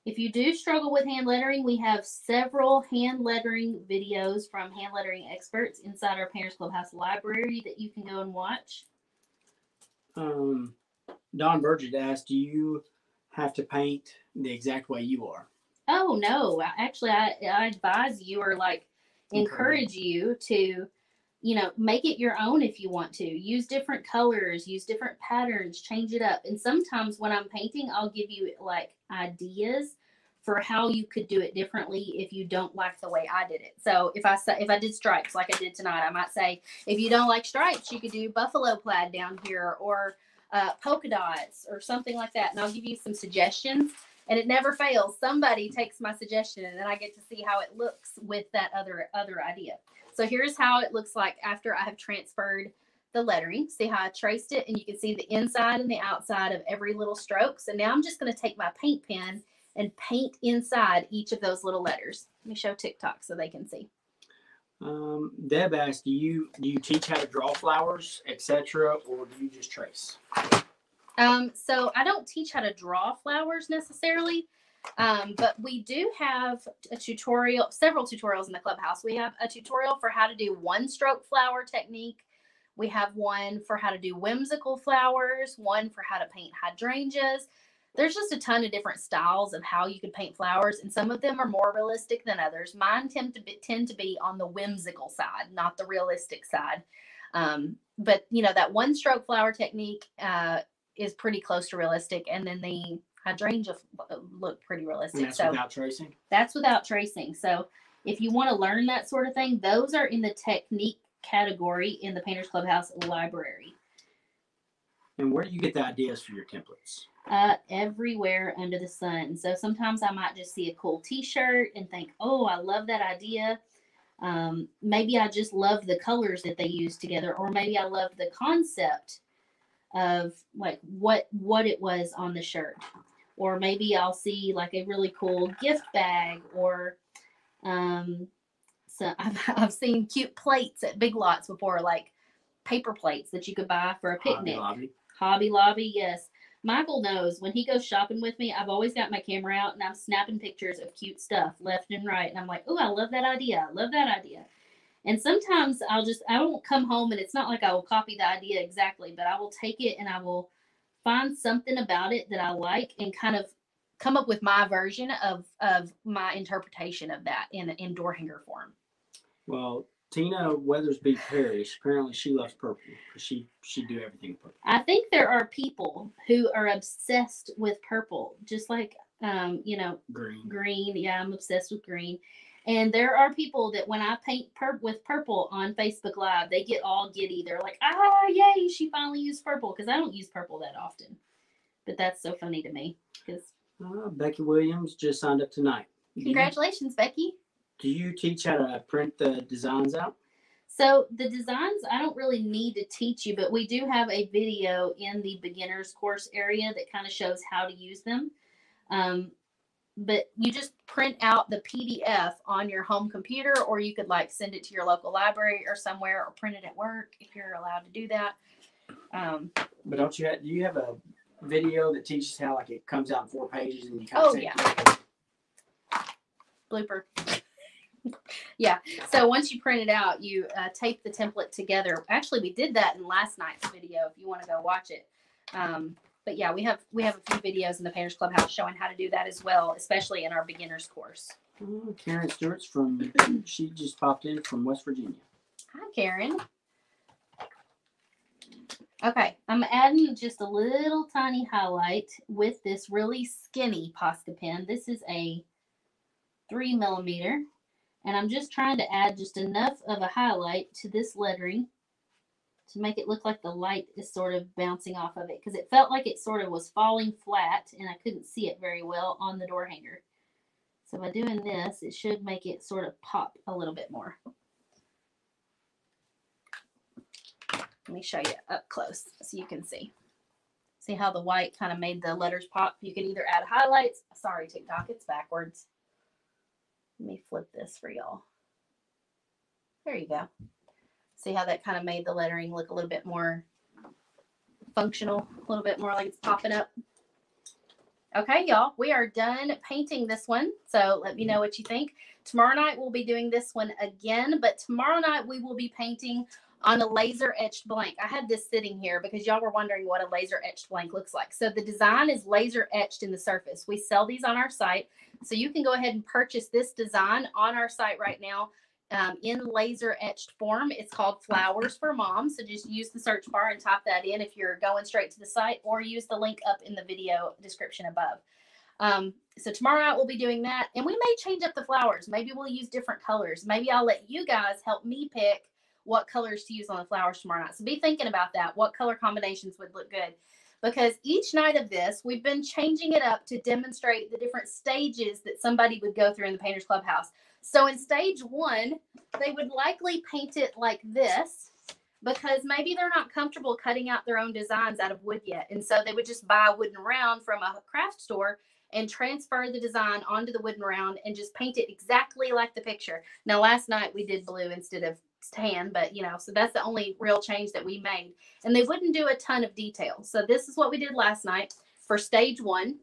If you do struggle with hand lettering, we have several hand lettering videos from hand lettering experts inside our Painters Clubhouse library that you can go and watch. Um, Don Burgett asked, "Do you have to paint the exact way you are?" Oh no, actually, I, I advise you or like encourage you to, you know, make it your own if you want to. Use different colors, use different patterns, change it up. And sometimes when I'm painting, I'll give you like ideas for how you could do it differently if you don't like the way I did it. So if I say if I did stripes like I did tonight, I might say if you don't like stripes, you could do buffalo plaid down here or uh, polka dots or something like that. And I'll give you some suggestions and it never fails. Somebody takes my suggestion, and then I get to see how it looks with that other other idea. So here's how it looks like after I have transferred the lettering. See how I traced it, and you can see the inside and the outside of every little stroke. So now I'm just going to take my paint pen and paint inside each of those little letters. Let me show TikTok so they can see. Um, Deb asked, "Do you do you teach how to draw flowers, etc., or do you just trace?" Um, so I don't teach how to draw flowers necessarily, um, but we do have a tutorial, several tutorials in the clubhouse. We have a tutorial for how to do one stroke flower technique. We have one for how to do whimsical flowers, one for how to paint hydrangeas. There's just a ton of different styles of how you could paint flowers, and some of them are more realistic than others. Mine tend to be, tend to be on the whimsical side, not the realistic side. Um, but you know that one stroke flower technique uh, is pretty close to realistic, and then the hydrangea f- look pretty And realistic. that's So without tracing. that's without tracing. So if you want to learn that sort of thing, those are in the technique category in the Painters Clubhouse library. And where do you get the ideas for your templates? Uh, everywhere under the sun. So sometimes I might just see a cool T-shirt and think, "Oh, I love that idea." Um, maybe I just love the colors that they use together, or maybe I love the concept of like what what it was on the shirt, or maybe I'll see like a really cool gift bag, or um, so I've, I've seen cute plates at Big Lots before, like paper plates that you could buy for a Hobby picnic. Lobby. Hobby Lobby, yes. Michael knows when he goes shopping with me, I've always got my camera out and I'm snapping pictures of cute stuff left and right. And I'm like, oh, I love that idea. I love that idea. And sometimes I'll just, I won't come home and it's not like I will copy the idea exactly, but I will take it and I will find something about it that I like and kind of come up with my version of, of my interpretation of that in, in door hanger form. Well, Tina Weathersby Parrish. Apparently, she loves purple because she she do everything purple. I think there are people who are obsessed with purple, just like, um, you know, Green. green. Yeah, I'm obsessed with green. And there are people that when I paint pur- with purple on Facebook Live, they get all giddy. They're like, ah, yay, she finally used purple because I don't use purple that often. But that's so funny to me because Uh, Becky Williams just signed up tonight. Congratulations, Becky. Do you teach how to print the designs out? So the designs, I don't really need to teach you, but we do have a video in the beginners course area that kind of shows how to use them. Um, but you just print out the PDF on your home computer, or you could like send it to your local library or somewhere, or print it at work if you're allowed to do that. Um, But don't you have, do you have a video that teaches how like it comes out in four pages and you kind of Oh, yeah. blooper. yeah. So once you print it out, you uh, tape the template together. Actually, we did that in last night's video. If you want to go watch it. Um, but yeah, we have we have a few videos in the Painters Clubhouse showing how to do that as well, especially in our beginners course. Oh, Karen Stewart's from, she just popped in from West Virginia. Hi, Karen. Okay, I'm adding just a little tiny highlight with this really skinny Posca pen. This is a three millimeter, and I'm just trying to add just enough of a highlight to this lettering to make it look like the light is sort of bouncing off of it because it felt like it sort of was falling flat and I couldn't see it very well on the door hanger. So by doing this, it should make it sort of pop a little bit more. Let me show you up close so you can see. See how the white kind of made the letters pop? You can either add highlights. Sorry, TikTok, it's backwards. Let me flip this for y'all. There you go. See how that kind of made the lettering look a little bit more functional, a little bit more like it's popping up. Okay, y'all, we are done painting this one. So let me know what you think. Tomorrow night we'll be doing this one again, but tomorrow night we will be painting on a laser etched blank. I had this sitting here because y'all were wondering what a laser etched blank looks like. So the design is laser etched in the surface. We sell these on our site. So you can go ahead and purchase this design on our site right now um, in laser etched form. It's called Flowers for Mom. So just use the search bar and type that in if you're going straight to the site or use the link up in the video description above. Um, so tomorrow night we'll be doing that and we may change up the flowers. Maybe we'll use different colors. Maybe I'll let you guys help me pick what colors to use on the flowers tomorrow night. So be thinking about that. What color combinations would look good? Because each night of this, we've been changing it up to demonstrate the different stages that somebody would go through in the Painters Clubhouse. So in stage one, they would likely paint it like this because maybe they're not comfortable cutting out their own designs out of wood yet. And so they would just buy a wooden round from a craft store and transfer the design onto the wooden round and just paint it exactly like the picture. Now, last night we did blue instead of tan, but you know, so that's the only real change that we made. And they wouldn't do a ton of detail. So this is what we did last night for stage one.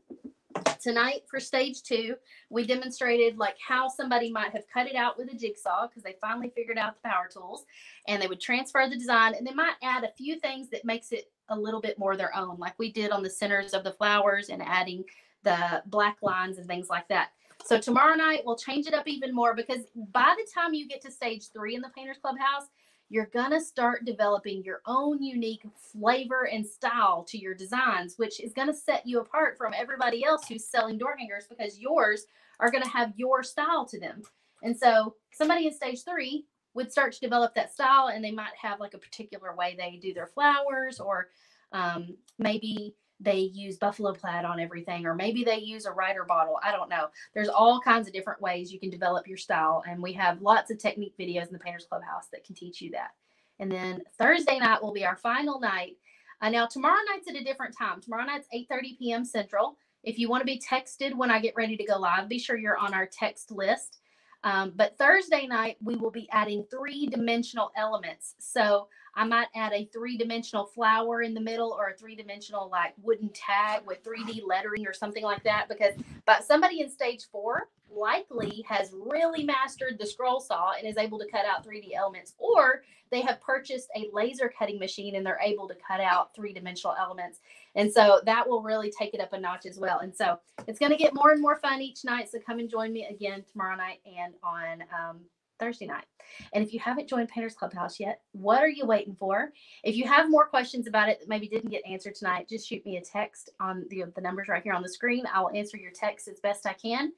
Tonight for stage two, we demonstrated like how somebody might have cut it out with a jigsaw because they finally figured out the power tools and they would transfer the design and they might add a few things that makes it a little bit more their own, like we did on the centers of the flowers and adding the black lines and things like that. So tomorrow night we'll change it up even more because by the time you get to stage three in the Painters Clubhouse, you're gonna start developing your own unique flavor and style to your designs, which is gonna set you apart from everybody else who's selling door hangers because yours are gonna have your style to them. And so somebody in stage three would start to develop that style and they might have like a particular way they do their flowers or um, maybe they use buffalo plaid on everything, or maybe they use a writer bottle. I don't know. There's all kinds of different ways you can develop your style, and we have lots of technique videos in the Painters Clubhouse that can teach you that. And then Thursday night will be our final night. Uh, now tomorrow night's at a different time. Tomorrow night's 8:30 p.m. Central. If you want to be texted when I get ready to go live, be sure you're on our text list. Um, but Thursday night, we will be adding three dimensional elements. So I might add a three dimensional flower in the middle or a three dimensional like wooden tag with 3D lettering or something like that. Because but somebody in stage four likely has really mastered the scroll saw and is able to cut out 3D elements, or they have purchased a laser cutting machine and they're able to cut out three dimensional elements. And so that will really take it up a notch as well. And so it's going to get more and more fun each night. So come and join me again tomorrow night and on um, Thursday night. And if you haven't joined Painters Clubhouse yet, what are you waiting for? If you have more questions about it that maybe didn't get answered tonight, just shoot me a text on the, the numbers right here on the screen. I'll answer your text as best I can.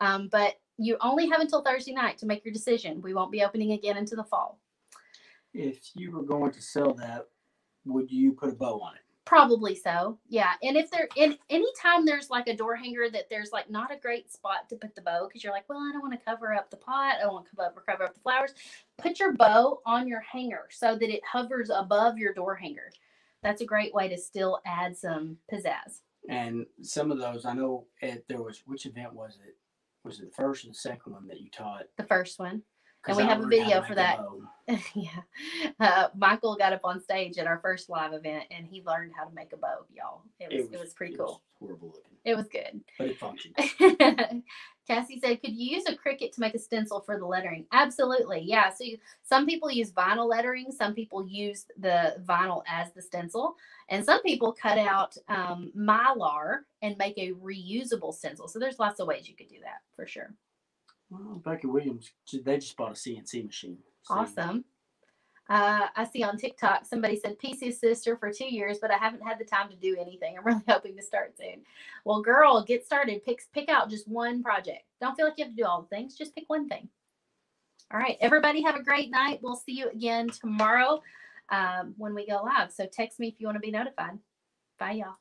Um, but you only have until Thursday night to make your decision. We won't be opening again into the fall. If you were going to sell that, would you put a bow on it? Probably so. Yeah. And if there in anytime there's like a door hanger that there's like not a great spot to put the bow because you're like, well, I don't want to cover up the pot. I don't want to cover up, cover up the flowers. put your bow on your hanger so that it hovers above your door hanger. That's a great way to still add some pizzazz. And some of those, I know at, there was, which event was it? Was it the first or the second one that you taught? The first one. 'Cause we have a learned how to video for that. yeah. Uh, Michael got up on stage at our first live event and he learned how to make a bow, y'all. It was, it was, pretty it cool. was horrible looking, It was good. but it functioned. Cassie said, could you use a Cricut to make a stencil for the lettering? Absolutely. Yeah. So you, some people use vinyl lettering. Some people use the vinyl as the stencil. And some people cut out um, mylar and make a reusable stencil. So there's lots of ways you could do that for sure. Well, Becky Williams, they just bought a CNC machine. so- Awesome. Uh, I see on TikTok somebody said PC sister for two years, but I haven't had the time to do anything. I'm really hoping to start soon. Well, girl, get started. Pick pick out just one project. Don't feel like you have to do all the things. Just pick one thing. All right, everybody have a great night. We'll see you again tomorrow um, when we go live. So text me if you want to be notified. Bye, y'all.